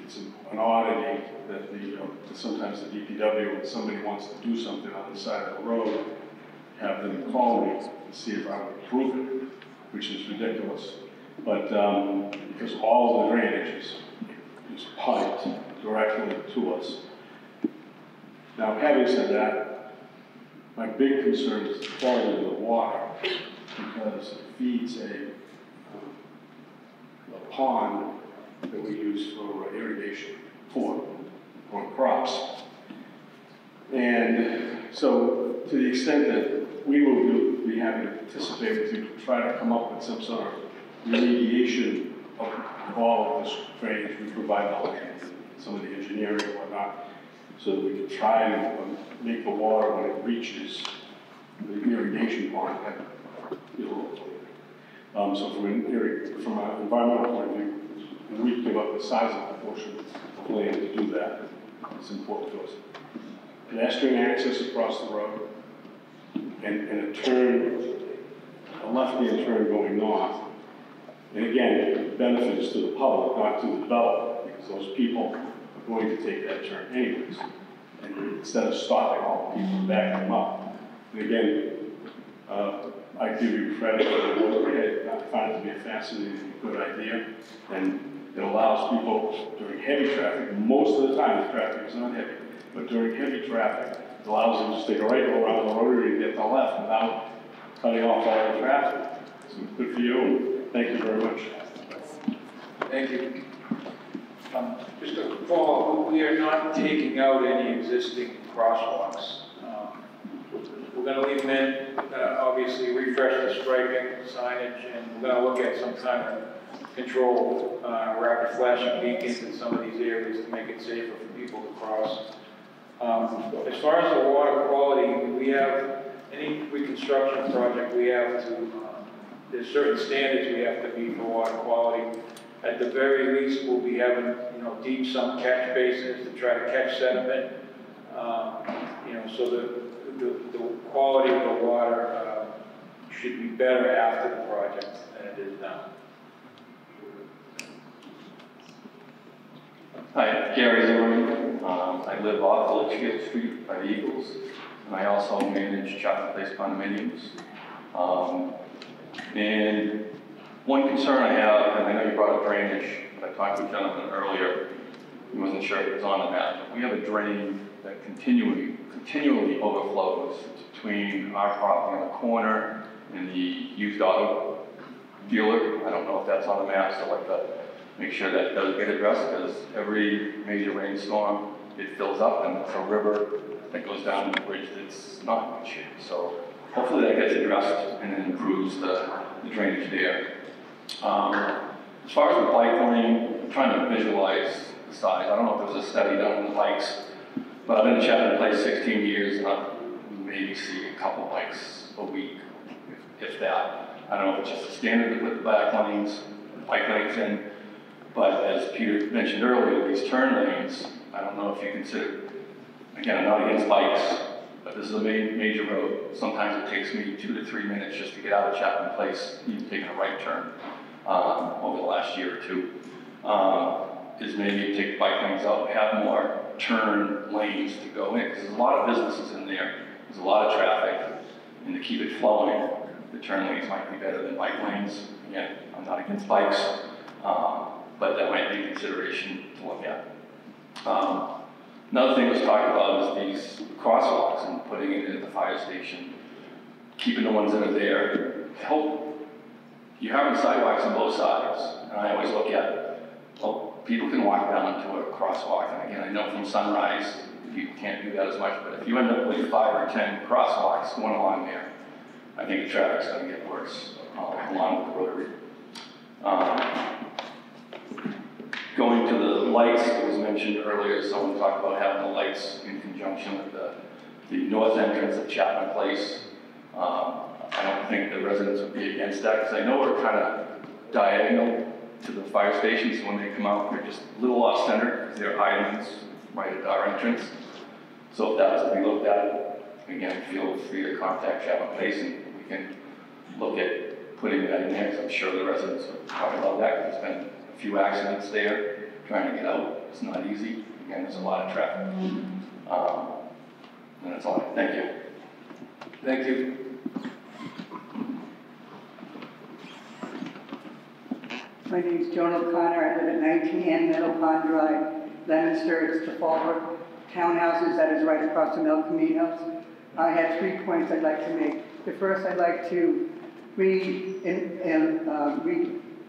It's an oddity that the, sometimes the DPW, when somebody wants to do something on the side of the road, have them call me and see if I would approve it, which is ridiculous. But, um, because all of the drainage is is piped directly to us. Now, having said that, my big concern is the quality of the water, because it feeds a, a pond that we use for irrigation for, for crops. And so, to the extent that we will be- happy to participate to try to come up with some sort of remediation of all of this drainage, we provide the land, some of the engineering and whatnot, so that we can try and um, make the water when it reaches the irrigation pond, have, you know, um, so from an, from an environmental point of view, we give up a sizable portion of land to do that. It's important to us. Pedestrian access across the road, and, and a turn, a left-hand turn going north. And again, benefits to the public, not to the developer, because those people are going to take that turn anyways. And instead of stopping all the people, back them up. And again, uh, I give you credit for the work ahead. I find it to be a fascinating, good idea. And it allows people during heavy traffic, most of the time the traffic is not heavy, but during heavy traffic, it allows them to stay right around the rotary and get to the left without cutting off all the traffic. So good for you, thank you very much. Thank you. Um, Just a follow up, we are not taking out any existing crosswalks. Um, We're gonna leave them in, uh, obviously refresh the striping, signage, and we're gonna look at some kind of control, uh, rapid flashing beacons in some of these areas to make it safer for people to cross. Um, As far as the water quality, we have, any reconstruction project, we have to, um, there's certain standards we have to meet for water quality. At the very least, we'll be having, you know, deep sump catch basins to try to catch sediment. Um, You know, so the, the, the quality of the water, uh, should be better after the project than it is now. Hi, Gary Zimmerman. Um, I live off of Litchfield Street by the Eagles, and I also manage Chocolate Place condominiums. Um, and one concern I have, and I know you brought up drainage, but I talked to a gentleman earlier, he wasn't sure if it was on the map. We have a drain that continually, continually overflows between our property on the corner and the used auto dealer. I don't know if that's on the map, so like to make sure that does get addressed, because every major rainstorm, it fills up, and it's a river that goes down the bridge that's not in shape. So hopefully that gets addressed and then improves the the drainage there. Um, As far as the bike lane, I'm trying to visualize the size, I don't know if there's a study done on the bikes, but I've been in Chapman Place sixteen years, and I've maybe see a couple bikes a week, if- if that. I don't know if it's just a standard to put the back lanes, bike lanes in, but as Peter mentioned earlier, these turn lanes, I don't know if you consider, again, I'm not against bikes, but this is a ma- major road. Sometimes it takes me two to three minutes just to get out of Chapman Place, even taking a right turn, um, over the last year or two. Um, is maybe take bike lanes out, and have more turn lanes to go in, because there's a lot of businesses in there. There's a lot of traffic, and to keep it flowing, the turn lanes might be better than bike lanes. Again, I'm not against bikes, um, but that might be a consideration to look at. Um, Another thing was talked about is these crosswalks and putting it at the fire station, keeping the ones that are there. Help, you're having sidewalks on both sides, and I always look at, well, people can walk down to a crosswalk, and again, I know from Sunrise, people can't do that as much, but if you end up with five or ten crosswalks going along there, I think the traffic's gonna get worse, uh, along with the rotary. Um, Going to the lights, it was mentioned earlier, someone talked about having the lights in conjunction with the, the north entrance of Chapman Place. Um, I don't think the residents would be against that, because I know we're kind of diagonal to the fire station, so when they come out, they're just a little off center, because they're islands right at our entrance. So if that was to be looked at, again, feel free to contact Chapman Place, and we can look at putting that in there, because I'm sure the residents would probably love that, 'cause there's been a few accidents there, trying to get out, it's not easy, again, there's a lot of traffic. Um, and that's all, thank you. Thank you. My name is Joan O'Connor, I live at 19 Ann Meadow Pond Drive, Leominster, it's the Fall Brook Townhouses, that is right across from El Caminos. I have three points I'd like to make. The first, I'd like to re, in- and, uh,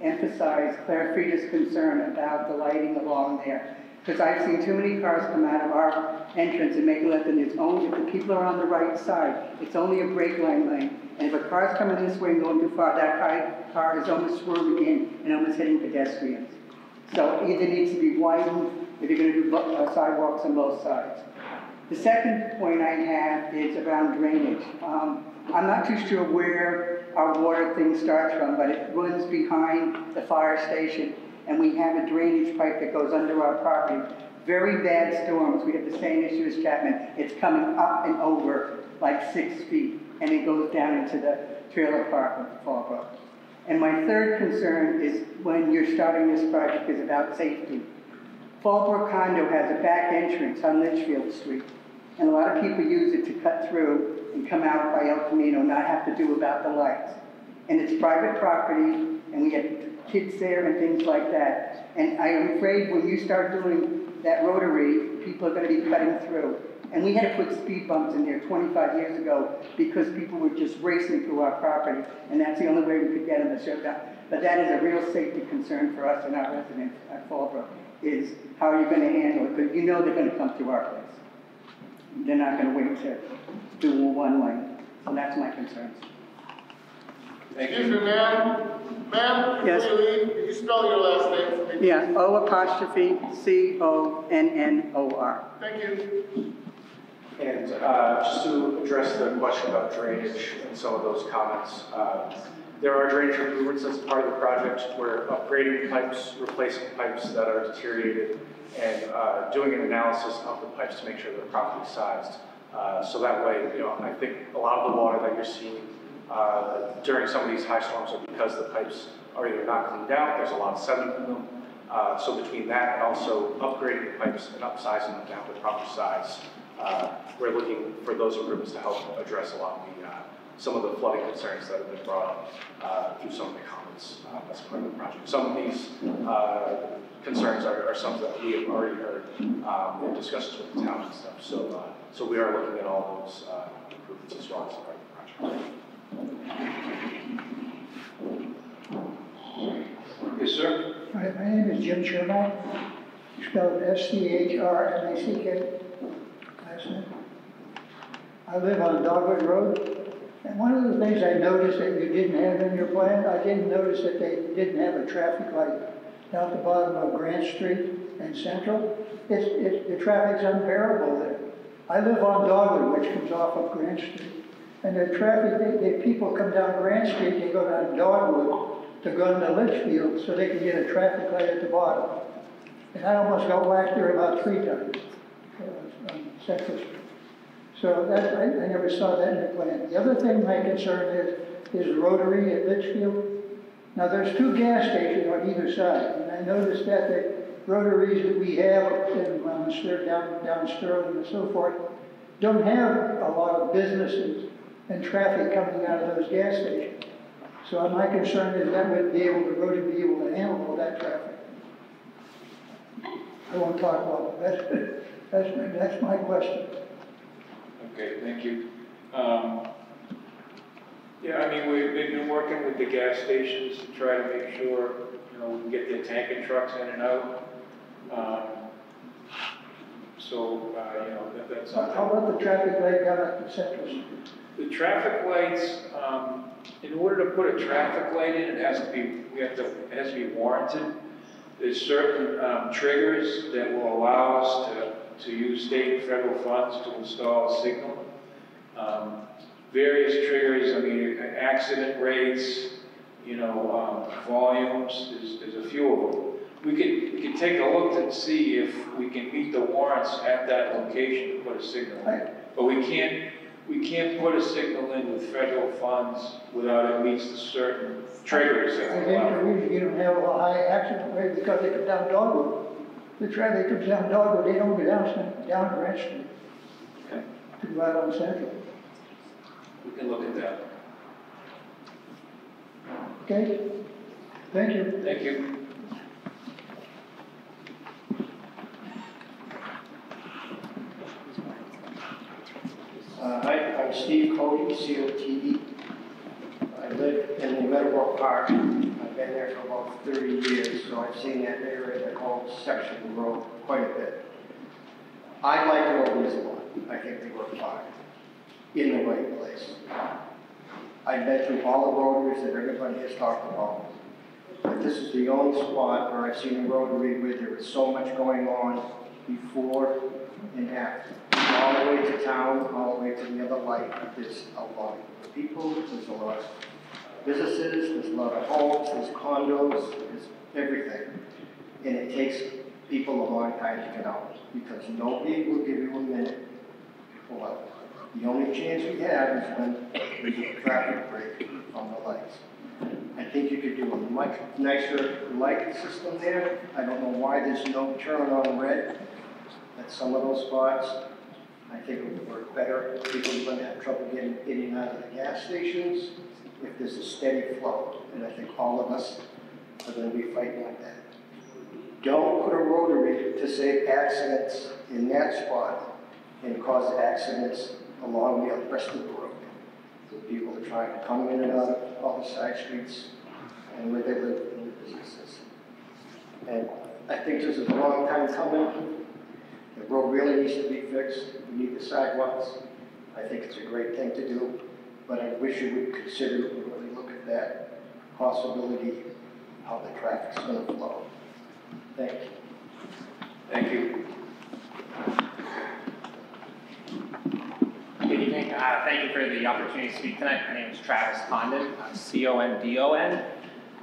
re-emphasize Claire Freda's concern about the lighting along there. Because I've seen too many cars come out of our entrance and make a left, and it's only, if the people are on the right side, it's only a brake line lane. And if a car's coming this way and going too far, that car, is almost swerving in and almost hitting pedestrians. So it either needs to be widened, if you're gonna do uh, sidewalks on both sides. The second point I have is around drainage. Um, I'm not too sure where our water thing starts from, but it runs behind the fire station, and we have a drainage pipe that goes under our property. Very bad storms, we have the same issue as Chapman. It's coming up and over like six feet, and it goes down into the trailer park of Fall Brook. And my third concern is when you're starting this project is about safety. Fall Brook condo has a back entrance on Litchfield Street, and a lot of people use it to cut through and come out by El Camino, not have to do about the lights. And it's private property, and we have kids there and things like that. And I am afraid when you start doing that rotary, people are gonna be cutting through. And we had to put speed bumps in there twenty-five years ago because people were just racing through our property, and that's the only way we could get them to shut down. But that is a real safety concern for us and our residents at Fall Brook, is how are you gonna handle it? Because you know they're gonna come through our place. They're not gonna wait to do one lane. So that's my concerns. Thank Excuse you. me, ma'am. Ma'am, Yes. before you leave, can you spell your last name for me? Yeah, O apostrophe C O N N O R. Thank you. And uh, just to address the question about drainage and some of those comments, uh, there are drainage improvements as part of the project. We're upgrading pipes, replacing pipes that are deteriorated, and uh, doing an analysis of the pipes to make sure they're properly sized. Uh, So that way, you know, I think a lot of the water that you're seeing uh, during some of these high storms are because the pipes are either not cleaned out, there's a lot of sediment in them. Uh, So between that and also upgrading the pipes and upsizing them down to proper size, uh, we're looking for those improvements to help address a lot of the, uh, some of the flooding concerns that have been brought up uh, through some of the comments uh, as part of the project. Some of these uh, concerns are are some that we have already heard um, in discussions with the town and stuff. So, uh, so we are looking at all those uh, improvements as well as part of the project. Yes, sir? My, my name is Jim Sherman, spelled S-C-H-R-M-A-C-K, last name. I live on Dogwood Road, and one of the things I noticed that you didn't have in your plan, I didn't notice that they didn't have a traffic light down at the bottom of Grant Street and Central. It's, it, the traffic's unbearable there. I live on Dogwood, which comes off of Grant Street, and the traffic, they, they, people come down Grant Street, they go down Dogwood to go into Litchfield so they can get a traffic light at the bottom. And I almost got whacked there about three times uh, on Central Street. So that, I, I never saw that in the plan. The other thing my concern is, is Rotary at Litchfield. Now, there's two gas stations on either side, and I noticed that the rotaries that we have in, um, down, down Sterling and so forth, don't have a lot of businesses and traffic coming out of those gas stations. So my concern is that would be able, to would be able to handle all that traffic. I won't talk about it, that's, that's my question. Okay, thank you. Um, Yeah, I mean, we've been working with the gas stations to try to make sure, you know, we can get their tanking trucks in and out. Um, So, uh, you know, that- that's How something. how about the traffic light down at the Central Street? The traffic lights, um, in order to put a traffic light in, it has to be, we have to, it has to be warranted. There's certain, um, triggers that will allow us to, to use state and federal funds to install a signal. Um, various triggers, I mean, accident rates, you know, um, volumes, there's, there's a few of them. We could, we could take a look and see if we can meet the warrants at that location to put a signal in. But we can't, we can't put a signal in with federal funds without it meets the certain triggers that think allow. the reason you don't have a high accident rate because they come down Dogwood. The traffic comes down Dogwood, they don't go down, Cen- down Grant Street Okay, to go out on Central, We can look at that. okay? Thank you. Thank you. Uh, Hi, I'm Steve Cote, C-O-T-E. I live in the Meadowbrook Park. I've been there for about 30 years, so I've seen that area, that whole section of the road quite a bit. I like the a lot. I think they work fine, in the right place. I've been through all the rotaries that everybody has talked about. But this is the only spot where I've seen a rotary where was so much going on before and after. All the way to town, all the way to the other light, there's a lot of people, there's a lot of businesses, there's a lot of homes, there's condos, there's everything. And it takes people a long time to get out, because nobody will give you a minute to pull. The only chance we have is when there's a traffic break on the lights. I think you could do a much nicer light system there. I don't know why there's no turn on red at some of those spots. I think it would work better. People are gonna have trouble getting in and out of the gas stations if there's a steady flow. And I think all of us are gonna be fighting like that. Don't put a rotary to save accidents in that spot and cause accidents along the rest of the road. People are trying to come in and out of all the side streets and where they live and their businesses. And I think this is a long time coming. The road really needs to be fixed. We need the sidewalks. I think it's a great thing to do, but I wish you would consider, really look at that possibility, how the traffic's gonna flow. Thank you. Thank you. Good evening. Uh, Thank you for the opportunity to speak tonight. My name is Travis Condon, I'm C-O-N-D-O-N.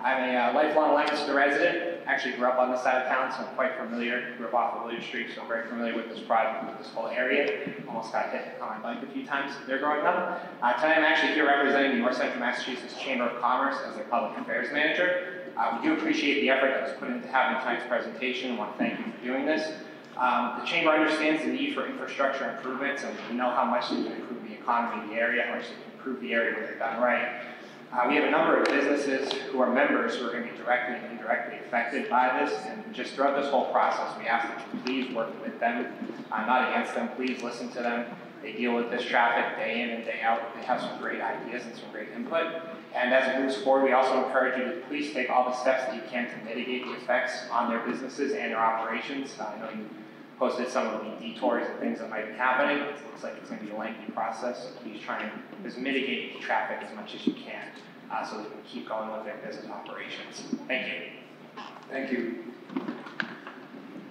I'm a uh, lifelong Leominster resident. Actually grew up on this side of town, so I'm quite familiar. Grew up off of William Street, so I'm very familiar with this project, with this whole area. Almost got hit on my bike a few times there growing up. Uh, Tonight, I'm actually here representing the North Central Massachusetts Chamber of Commerce as their public affairs manager. Uh, We do appreciate the effort that was put into having tonight's presentation. I want to thank you for doing this. Um, the chamber understands the need for infrastructure improvements, and we know how much they can improve the economy in the area, how much they can improve the area when they're done right. Uh, we have a number of businesses who are members who are going to be directly and indirectly affected by this, and just throughout this whole process, we ask that you please work with them, uh, not against them. Please listen to them. They deal with this traffic day in and day out. They have some great ideas and some great input. And as it moves forward, we also encourage you to please take all the steps that you can to mitigate the effects on their businesses and their operations. Uh, I know you posted some of the detours and things that might be happening. It looks like it's going to be a lengthy process, so please try and just mitigate the traffic as much as you can uh, so they can keep going with their business operations. Thank you. Thank you.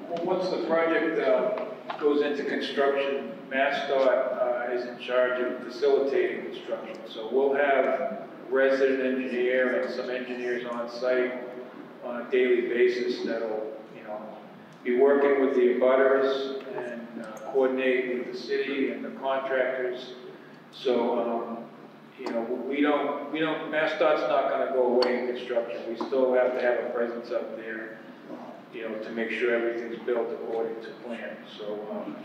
Well, Once the project uh, goes into construction, MassDOT uh, is in charge of facilitating construction. So we'll have resident engineer and some engineers on site on a daily basis that'll, be working with the abutters and uh, coordinate with the city and the contractors. So, um, you know, we don't, we don't, MassDOT's not gonna go away in construction. We still have to have a presence up there, you know, to make sure everything's built according to plan. So, um,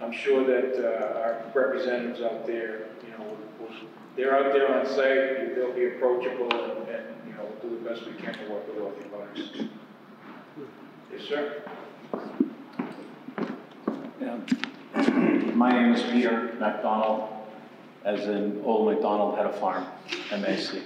I'm sure that, uh, our representatives out there, you know, will, will- they're out there on site, they'll be approachable and, and, you know, do the best we can to work with all the abutters. Yes, sir? My name is Peter MacDonald, as in Old MacDonald had a farm, MAC.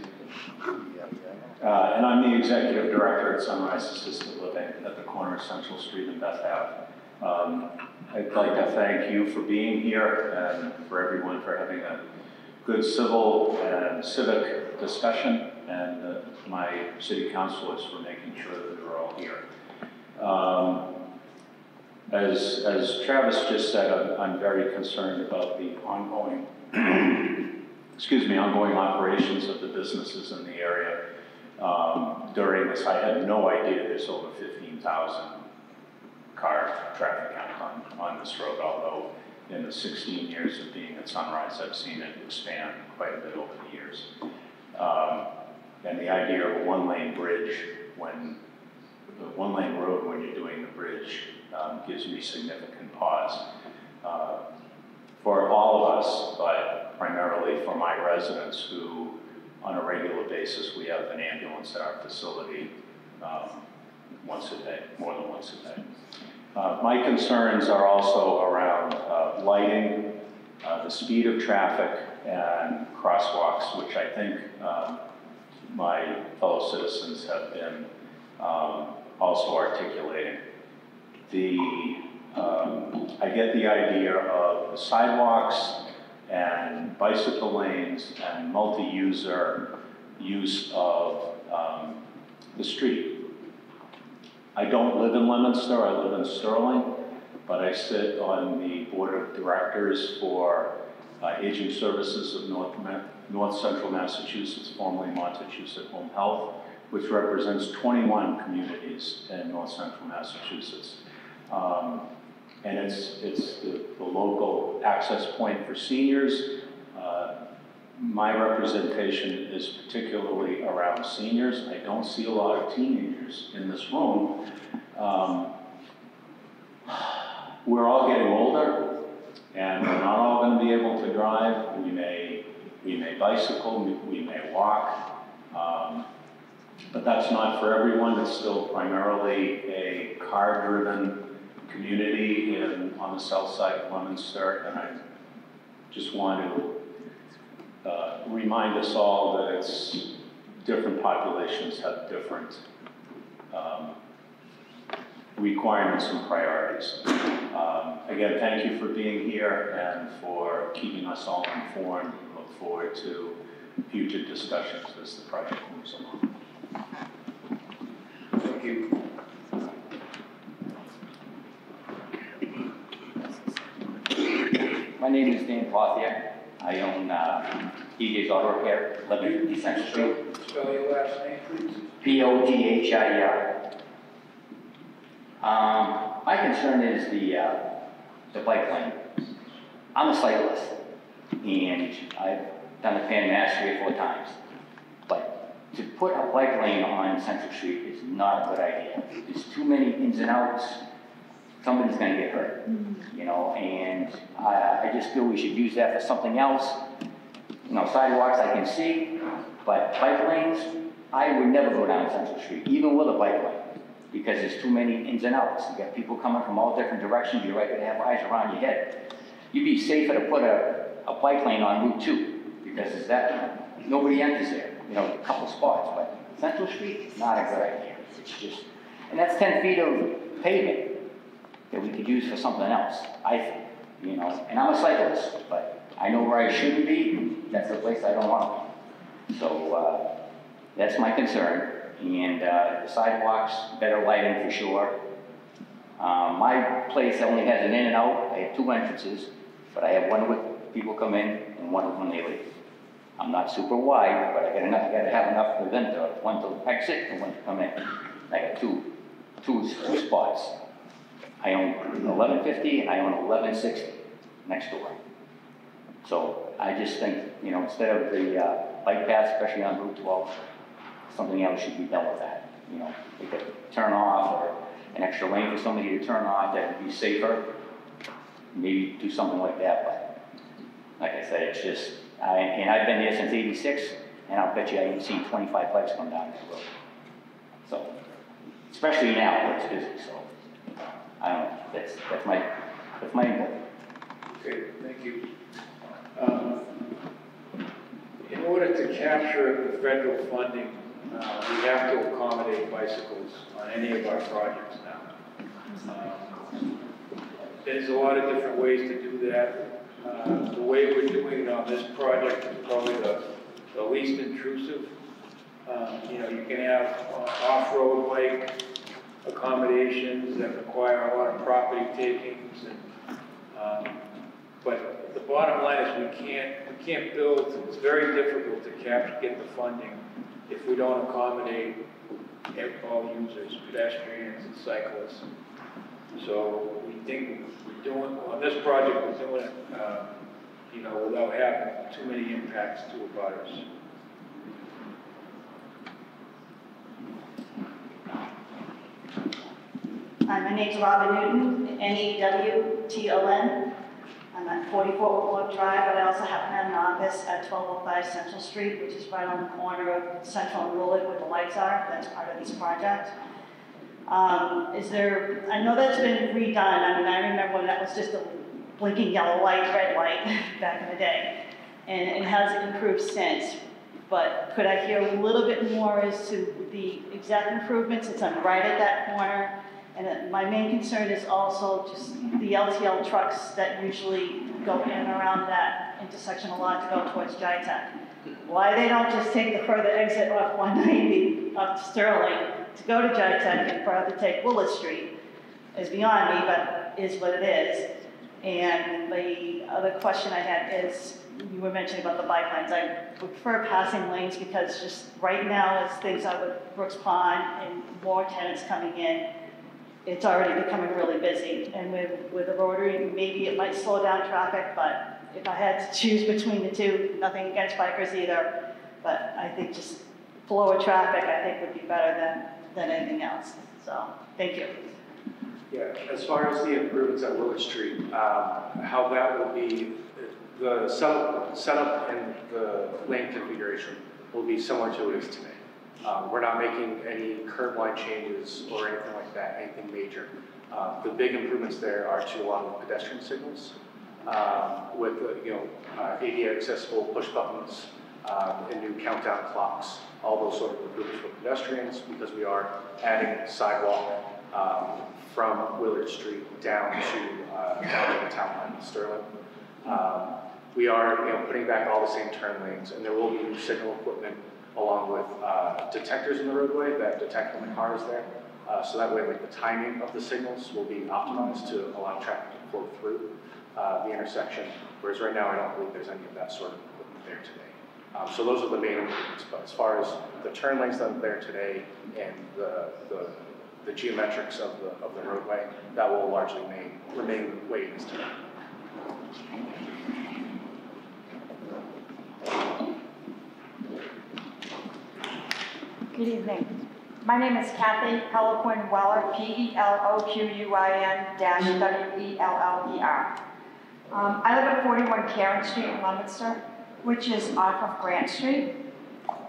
Uh, and I'm the executive director at Sunrise Assisted Living at the corner of Central Street and Beth Ave. Um, I'd like to thank you for being here and for everyone for having a good civil and civic discussion, and uh, my city councilors for making sure that we're all here. Um, as, as Travis just said, I'm, I'm very concerned about the ongoing, excuse me, ongoing operations of the businesses in the area. Um, during this, I had no idea there's over 15,000 car traffic count on, on this road, although in the 16 years of being at Sunrise, I've seen it expand quite a bit over the years. Um, and the idea of a one-lane bridge when the one-lane road when you're doing the bridge um, gives me significant pause. Uh, for all of us, but primarily for my residents who, on a regular basis, we have an ambulance at our facility um, once a day, more than once a day. Uh, My concerns are also around uh, lighting, uh, the speed of traffic, and crosswalks, which I think um, my fellow citizens have been um, also articulating. The, um, I get the idea of sidewalks and bicycle lanes and multi-user use of um, the street. I don't live in Leominster, I live in Sterling, but I sit on the board of directors for uh, Aging Services of North, North Central Massachusetts, formerly Montachusett Home Health, which represents 21 communities in North Central Massachusetts. Um, and it's, it's the, the local access point for seniors. Uh, my representation is particularly around seniors. I don't see a lot of teenagers in this room. Um, we're all getting older, and we're not all going to be able to drive. We may, we may bicycle, we, may walk, um, but that's not for everyone. It's still primarily a car-driven community on the south side of Leominster, and I just want to uh, remind us all that it's, different populations have different um, requirements and priorities. Um, Again, thank you for being here and for keeping us all informed. We Look forward to future discussions as the project moves along. Thank you. My name is Dan Pothier. I own uh, DJ's Auto Repair, 1150 Central Street. Spell your last name, please. P-O-T-H-I-E-R. Um, my concern is the, uh, the bike lane. I'm a cyclist, and I've done the Pan Mass three or four times. But to put a bike lane on Central Street is not a good idea. There's too many ins and outs. Somebody's gonna get hurt, you know, and I, I just feel we should use that for something else. You know, sidewalks I can see, but bike lanes, I would never go down Central Street, even with a bike lane, because there's too many ins and outs. You got people coming from all different directions, you're right, gonna have eyes around your head. You'd be safer to put a, a bike lane on Route Two, because it's that, nobody enters there, you know, a couple spots, but Central Street, not a good idea. It's just, and that's ten feet of pavement that we could use for something else, I think, you know, and I'm a cyclist, but I know where I shouldn't be, that's the place I don't want to be. So, uh, that's my concern, and, uh, the sidewalks, better lighting for sure. Um, my place only has an in and out, I have two entrances, but I have one with people come in and one when they leave. I'm not super wide, but I got enough, I gotta have enough for them to, one to exit and one to come in. I got two, two spots. I own eleven fifty and I own eleven sixty next door. So I just think, you know, instead of the, uh, bike path, especially on Route twelve, something else should be done with that, you know, we could turn off or an extra lane for somebody to turn off that would be safer. Maybe do something like that, but like I said, it's just, I, and I've been here since eighty-six, and I'll bet you I ain't seen twenty-five bikes come down that road. So, especially now it's busy, so, I don't know, that's, that's my, that's my input. Okay, thank you. Um, In order to capture the federal funding, uh, we have to accommodate bicycles on any of our projects now. Um, There's a lot of different ways to do that. Uh, The way we're doing it on this project is probably the, the least intrusive. Um, You know, you can have off-road bike accommodations that require a lot of property takings and, um, but the bottom line is we can't, we can't build, it's very difficult to cap, get the funding if we don't accommodate all users, pedestrians and cyclists. So we think we're doing, on this project, we're doing it, uh, you know, without having too many impacts to abutters. Hi, my name's Robin Newton, N-E-W-T-O-N. I'm at 44 Woodward Drive, but I also happen to have an office at 1205 Central Street, which is right on the corner of Central and Willard where the lights are. That's part of this project. Um, Is there, I know that's been redone. I mean, I remember when that was just a blinking yellow light, red light back in the day. And it has improved since. But could I hear a little bit more as to the exact improvements? It's on right at that corner. And my main concern is also just the LTL trucks that usually go in and around that intersection a lot to go towards Jitech. Why they don't just take the further exit off 190 up to Sterling to go to Jitech and rather take Willis Street is beyond me, but is what it is. And the other question I had is, you were mentioning about the bike lanes. I prefer passing lanes because just right now, as things are with Brooks Pond and more tenants coming in, it's already becoming really busy. And with, with the rotary, maybe it might slow down traffic, but if I had to choose between the two, nothing against bikers either. But I think just flow of traffic, I think would be better than, than anything else. So, thank you. Yeah, as far as the improvements at Willard Street, um, how that will be, the setup, setup and the lane configuration will be similar to it is today. Um, We're not making any curb line changes or anything like that, anything major. Uh, The big improvements there are to a lot of pedestrian signals um, with, uh, you know, uh, ADA accessible push buttons um, and new countdown clocks, all those sort of improvements for pedestrians because we are adding sidewalk um, from Willard Street down to, uh, down the town line in Sterling. Um, We are, you know, putting back all the same turn lanes, and there will be new signal equipment along with uh, detectors in the roadway that detect when the car is there. Uh, So that way, like, the timing of the signals will be optimized to allow traffic to flow through uh, the intersection, whereas right now, I don't believe there's any of that sort of equipment there today. Um, So those are the main improvements, but as far as the turn lanes that are there today and the, the the geometrics of the, of the roadway, that will largely remain, remain the way it is today. Good evening. My name is Kathy Peloquin Weller, P-E-L-O-Q-U-I-N dash. Um, I live at 41 Karen Street in Leominster, which is off of Grant Street.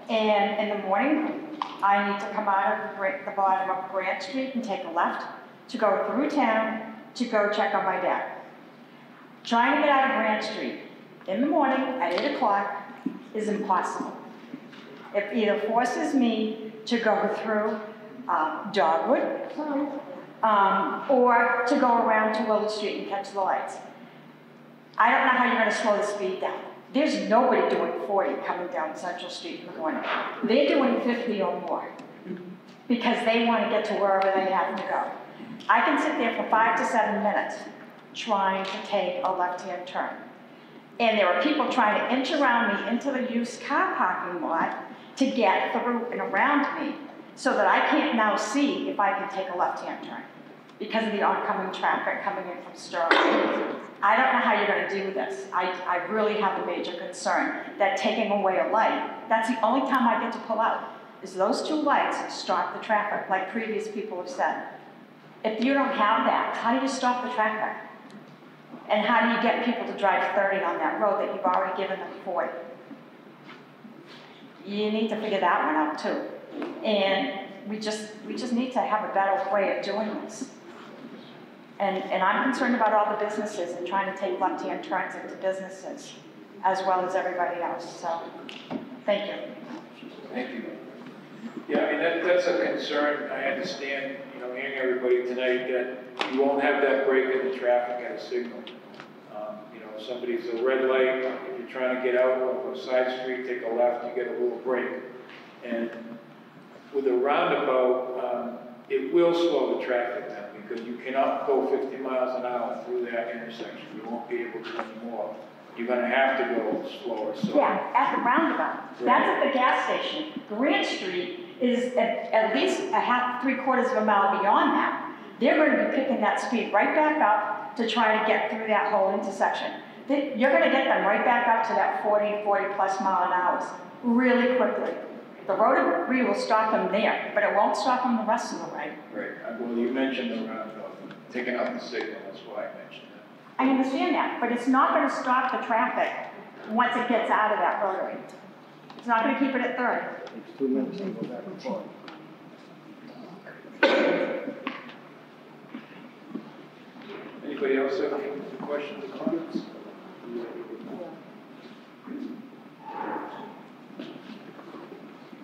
And in the morning, I need to come out of Gra- the bottom of Grant Street and take a left to go through town to go check on my dad. Trying to get out of Grant Street in the morning at 8 o'clock is impossible. It either forces me to go through um, Dogwood, um, or to go around to Willard Street and catch the lights. I don't know how you're gonna slow the speed down. There's nobody doing 40 coming down Central Street in the morning. They're doing 50 or more, because they wanna get to wherever they have to go. I can sit there for five to seven minutes trying to take a left-hand turn. And there are people trying to inch around me into the used car parking lot to get through and around me so that I can't now see if I can take a left-hand turn because of the oncoming traffic coming in from Sterling. I don't know how you're gonna do this. I, I really have a major concern that taking away a light, that's the only time I get to pull out, is those two lights stop the traffic, like previous people have said. If you don't have that, how do you stop the traffic? And how do you get people to drive 30 on that road that you've already given them 40? You need to figure that one out too. And we just, we just need to have a better way of doing this. And, and I'm concerned about all the businesses and trying to take left-hand turns into businesses as well as everybody else, so, thank you. Thank you. Yeah, I mean, that, that's a concern, I understand, you know, hearing everybody tonight, that you won't have that break in the traffic at a signal. If somebody's a red light, if you're trying to get out of a side street, take a left, you get a little break. And with a roundabout, um, it will slow the traffic down, because you cannot go fifty miles an hour through that intersection, you won't be able to anymore. You're gonna have to go slower, so. Yeah, at the roundabout. That's at the gas station. Grant Street is at, at least a half, three quarters of a mile beyond that. They're gonna be picking that speed right back up to try to get through that whole intersection. They, you're gonna get them right back up to that 40, 40 plus mile an hour really quickly. The rotary will stop them there, but it won't stop them the rest of the way. Right, Uh, well, you mentioned the roundabout, taking out the signal, that's why I mentioned that. I understand that, but it's not gonna stop the traffic once it gets out of that rotary. It's not gonna keep it at thirty. It's two minutes, I'll go back and forth. Anybody else have any questions or comments?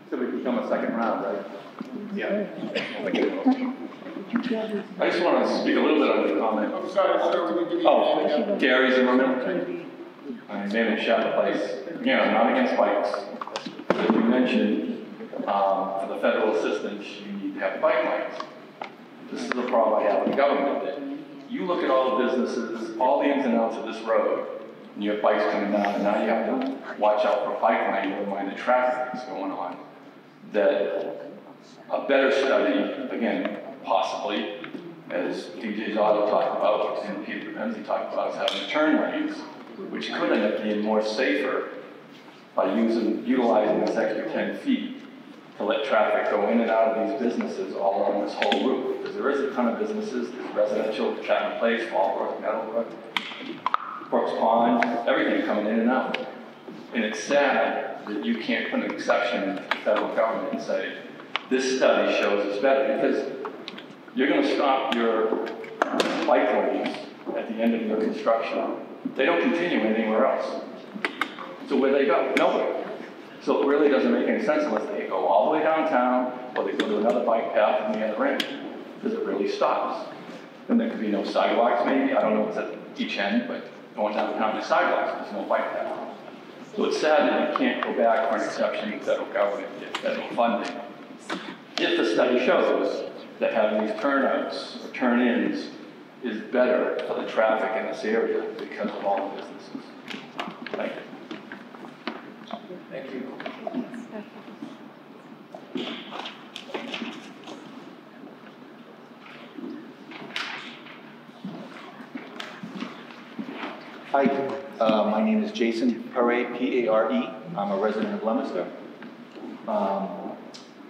So we can come a second round, right? Yeah. I just want to speak a little bit on the comment. I'm sorry, sir, we can give you. Oh, Gary Zimmerman. I manage Shattuck Place. Again, I'm not against bikes. As you mentioned, um, for the federal assistance, you need to have bike lanes. This is the problem I have with the government, that you look at all the businesses, all the ins and outs of this road, and you have bikes coming down, and now you have to watch out for bike lane, never mind the traffic that's going on. That a better study, again, possibly, as DJ Auto talked about, and Peter Penzi talked about, is having turn lanes, which could end up being more safer by using, utilizing this extra ten feet to let traffic go in and out of these businesses all along this whole route. Because there is a ton of businesses, there's residential, Chapman Place, Fall Brook, Meadowbrook, Brooks Pond, everything coming in and out. And it's sad that you can't put an exception in the federal government and say, this study shows it's better, because you're gonna stop your bike lanes at the end of your construction. They don't continue anywhere else. So where do they go? Nowhere. So it really doesn't make any sense unless they go all the way downtown, or they go to another bike path on the other end, because it really stops. And there could be no sidewalks maybe, I don't know what's at each end, but going downtown, there's sidewalks, there's no bike path. So it's sad that we can't go back for an exception to federal government, get federal funding. If the study shows that having these turnouts, or turn-ins, is better for the traffic in this area because of all the businesses. Thank you. Thank you. Hi, uh, my name is Jason Pare, P-A-R-E. I'm a resident of Leominster. Um,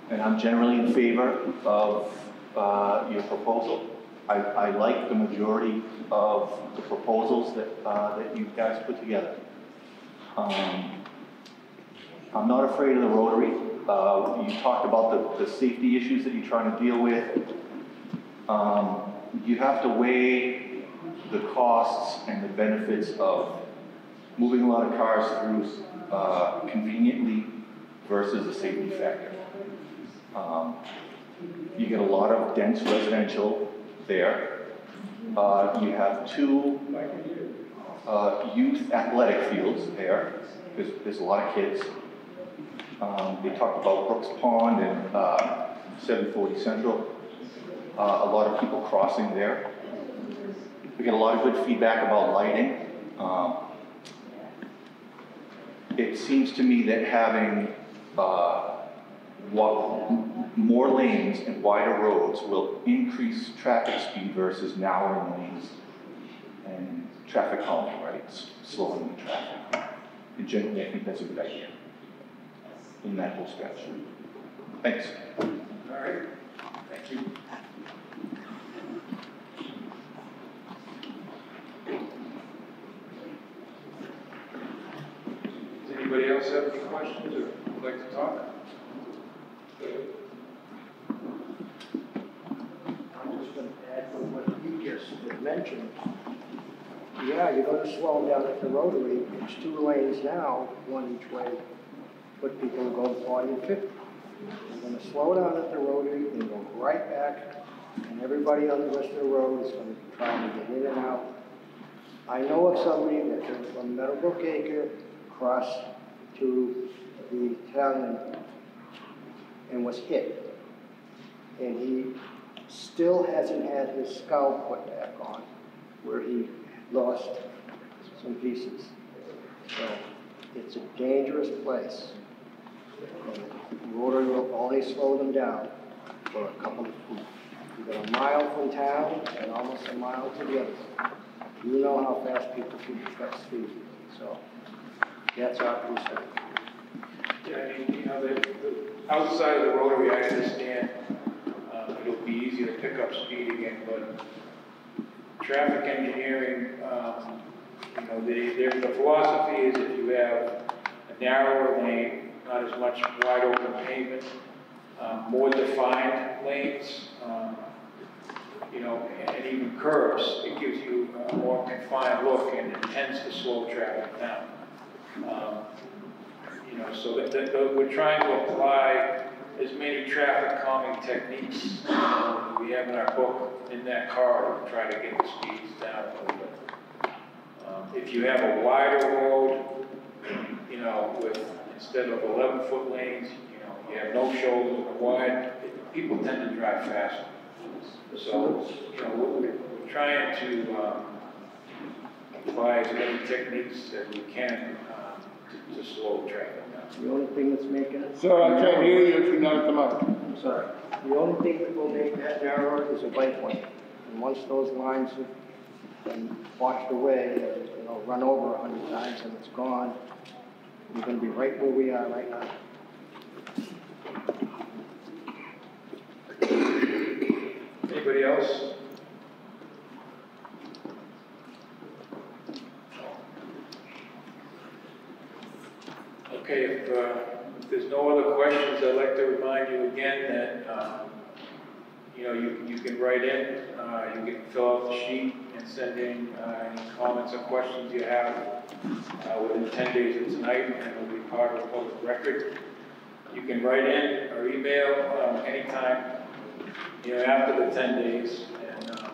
And I'm generally in favor of uh, your proposal. I, I like the majority of the proposals that, uh, that you guys put together. Um, I'm not afraid of the Rotary. Uh, You talked about the, the safety issues that you're trying to deal with. Um, You have to weigh the costs and the benefits of moving a lot of cars through uh, conveniently versus the safety factor. Um, You get a lot of dense residential there. Uh, You have two uh, youth athletic fields there. There's, there's a lot of kids. Um, They talked about Brooks Pond and uh, 740 Central. Uh, A lot of people crossing there. We get a lot of good feedback about lighting. Um, It seems to me that having uh, more lanes and wider roads will increase traffic speed versus narrowing lanes and traffic calming, right? Slowing the traffic. And generally, I think that's a good idea in that whole stretch. Thanks. All right, thank you. Does anybody else have any questions or would like to talk? I'm just gonna add to what you just mentioned. Yeah, you're gonna slow them down at the rotary, it's two lanes now, one each way, but people go forty and fifty. You're gonna slow down at the rotary, then go right back, and everybody on the rest of the road is gonna be trying to get in and out. I know of somebody that came from Meadowbrook Acre, across to the town and, was hit. And he still hasn't had his skull put back on, where he lost some pieces. So, it's a dangerous place. And Rotary will only slow them down for a couple of feet. You got a mile from town and almost a mile to the other. You know how fast people can cut speed, so that's our concern. Yeah, I mean, you know, the, the, outside of the rotary, I understand, uh, it'll be easy to pick up speed again, but traffic engineering, um, you know, the, there's, the philosophy is if you have a narrower lane, not as much wide open pavement, um, more defined lanes, um, you know, and and even curves, it gives you a more confined look and it tends to slow traffic down. Um, You know, so that, that, that we're trying to apply as many traffic calming techniques uh, we have in our book in that car to try to get the speeds down a little bit. Um, If you have a wider road, you know, with, instead of eleven foot lanes, you know, you have no shoulders and wide, people tend to drive faster. So, you know, we're, we're trying to, um, apply as many techniques as we can, to, to slow traffic down. The only thing that's making it. Sir, I can't hear you if you're not at the mic. I'm sorry. The only thing that will make that narrower is a bike lane. And once those lines have been washed away, or, you know, run over a hundred times and it's gone, we're gonna be right where we are right now. Anybody else? Okay, if, uh, if there's no other questions, I'd like to remind you again that, um, you know, you, you can write in, uh, you can fill out the sheet and send in, uh, any comments or questions you have, uh, within ten days of tonight, and it'll be part of the public record. You can write in or email, um, anytime, you know, after the ten days, and, um,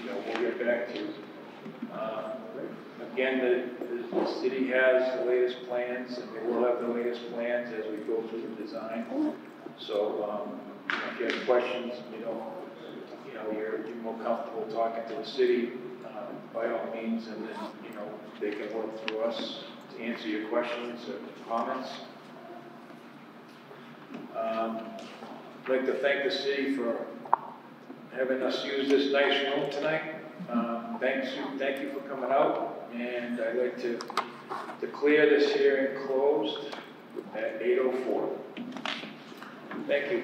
you know, we'll get back to you. Again, the, the, the city has the latest plans, and they will have the latest plans as we go through the design. So, um, if you have questions, you know, you know, you're, you're more comfortable talking to the city, um, by all means, and then, you know, they can work through us to answer your questions or comments. Um, I'd like to thank the city for having us use this nice room tonight. Um, thanks, thank you for coming out, and I'd like to declare this hearing closed at eight oh four. Thank you.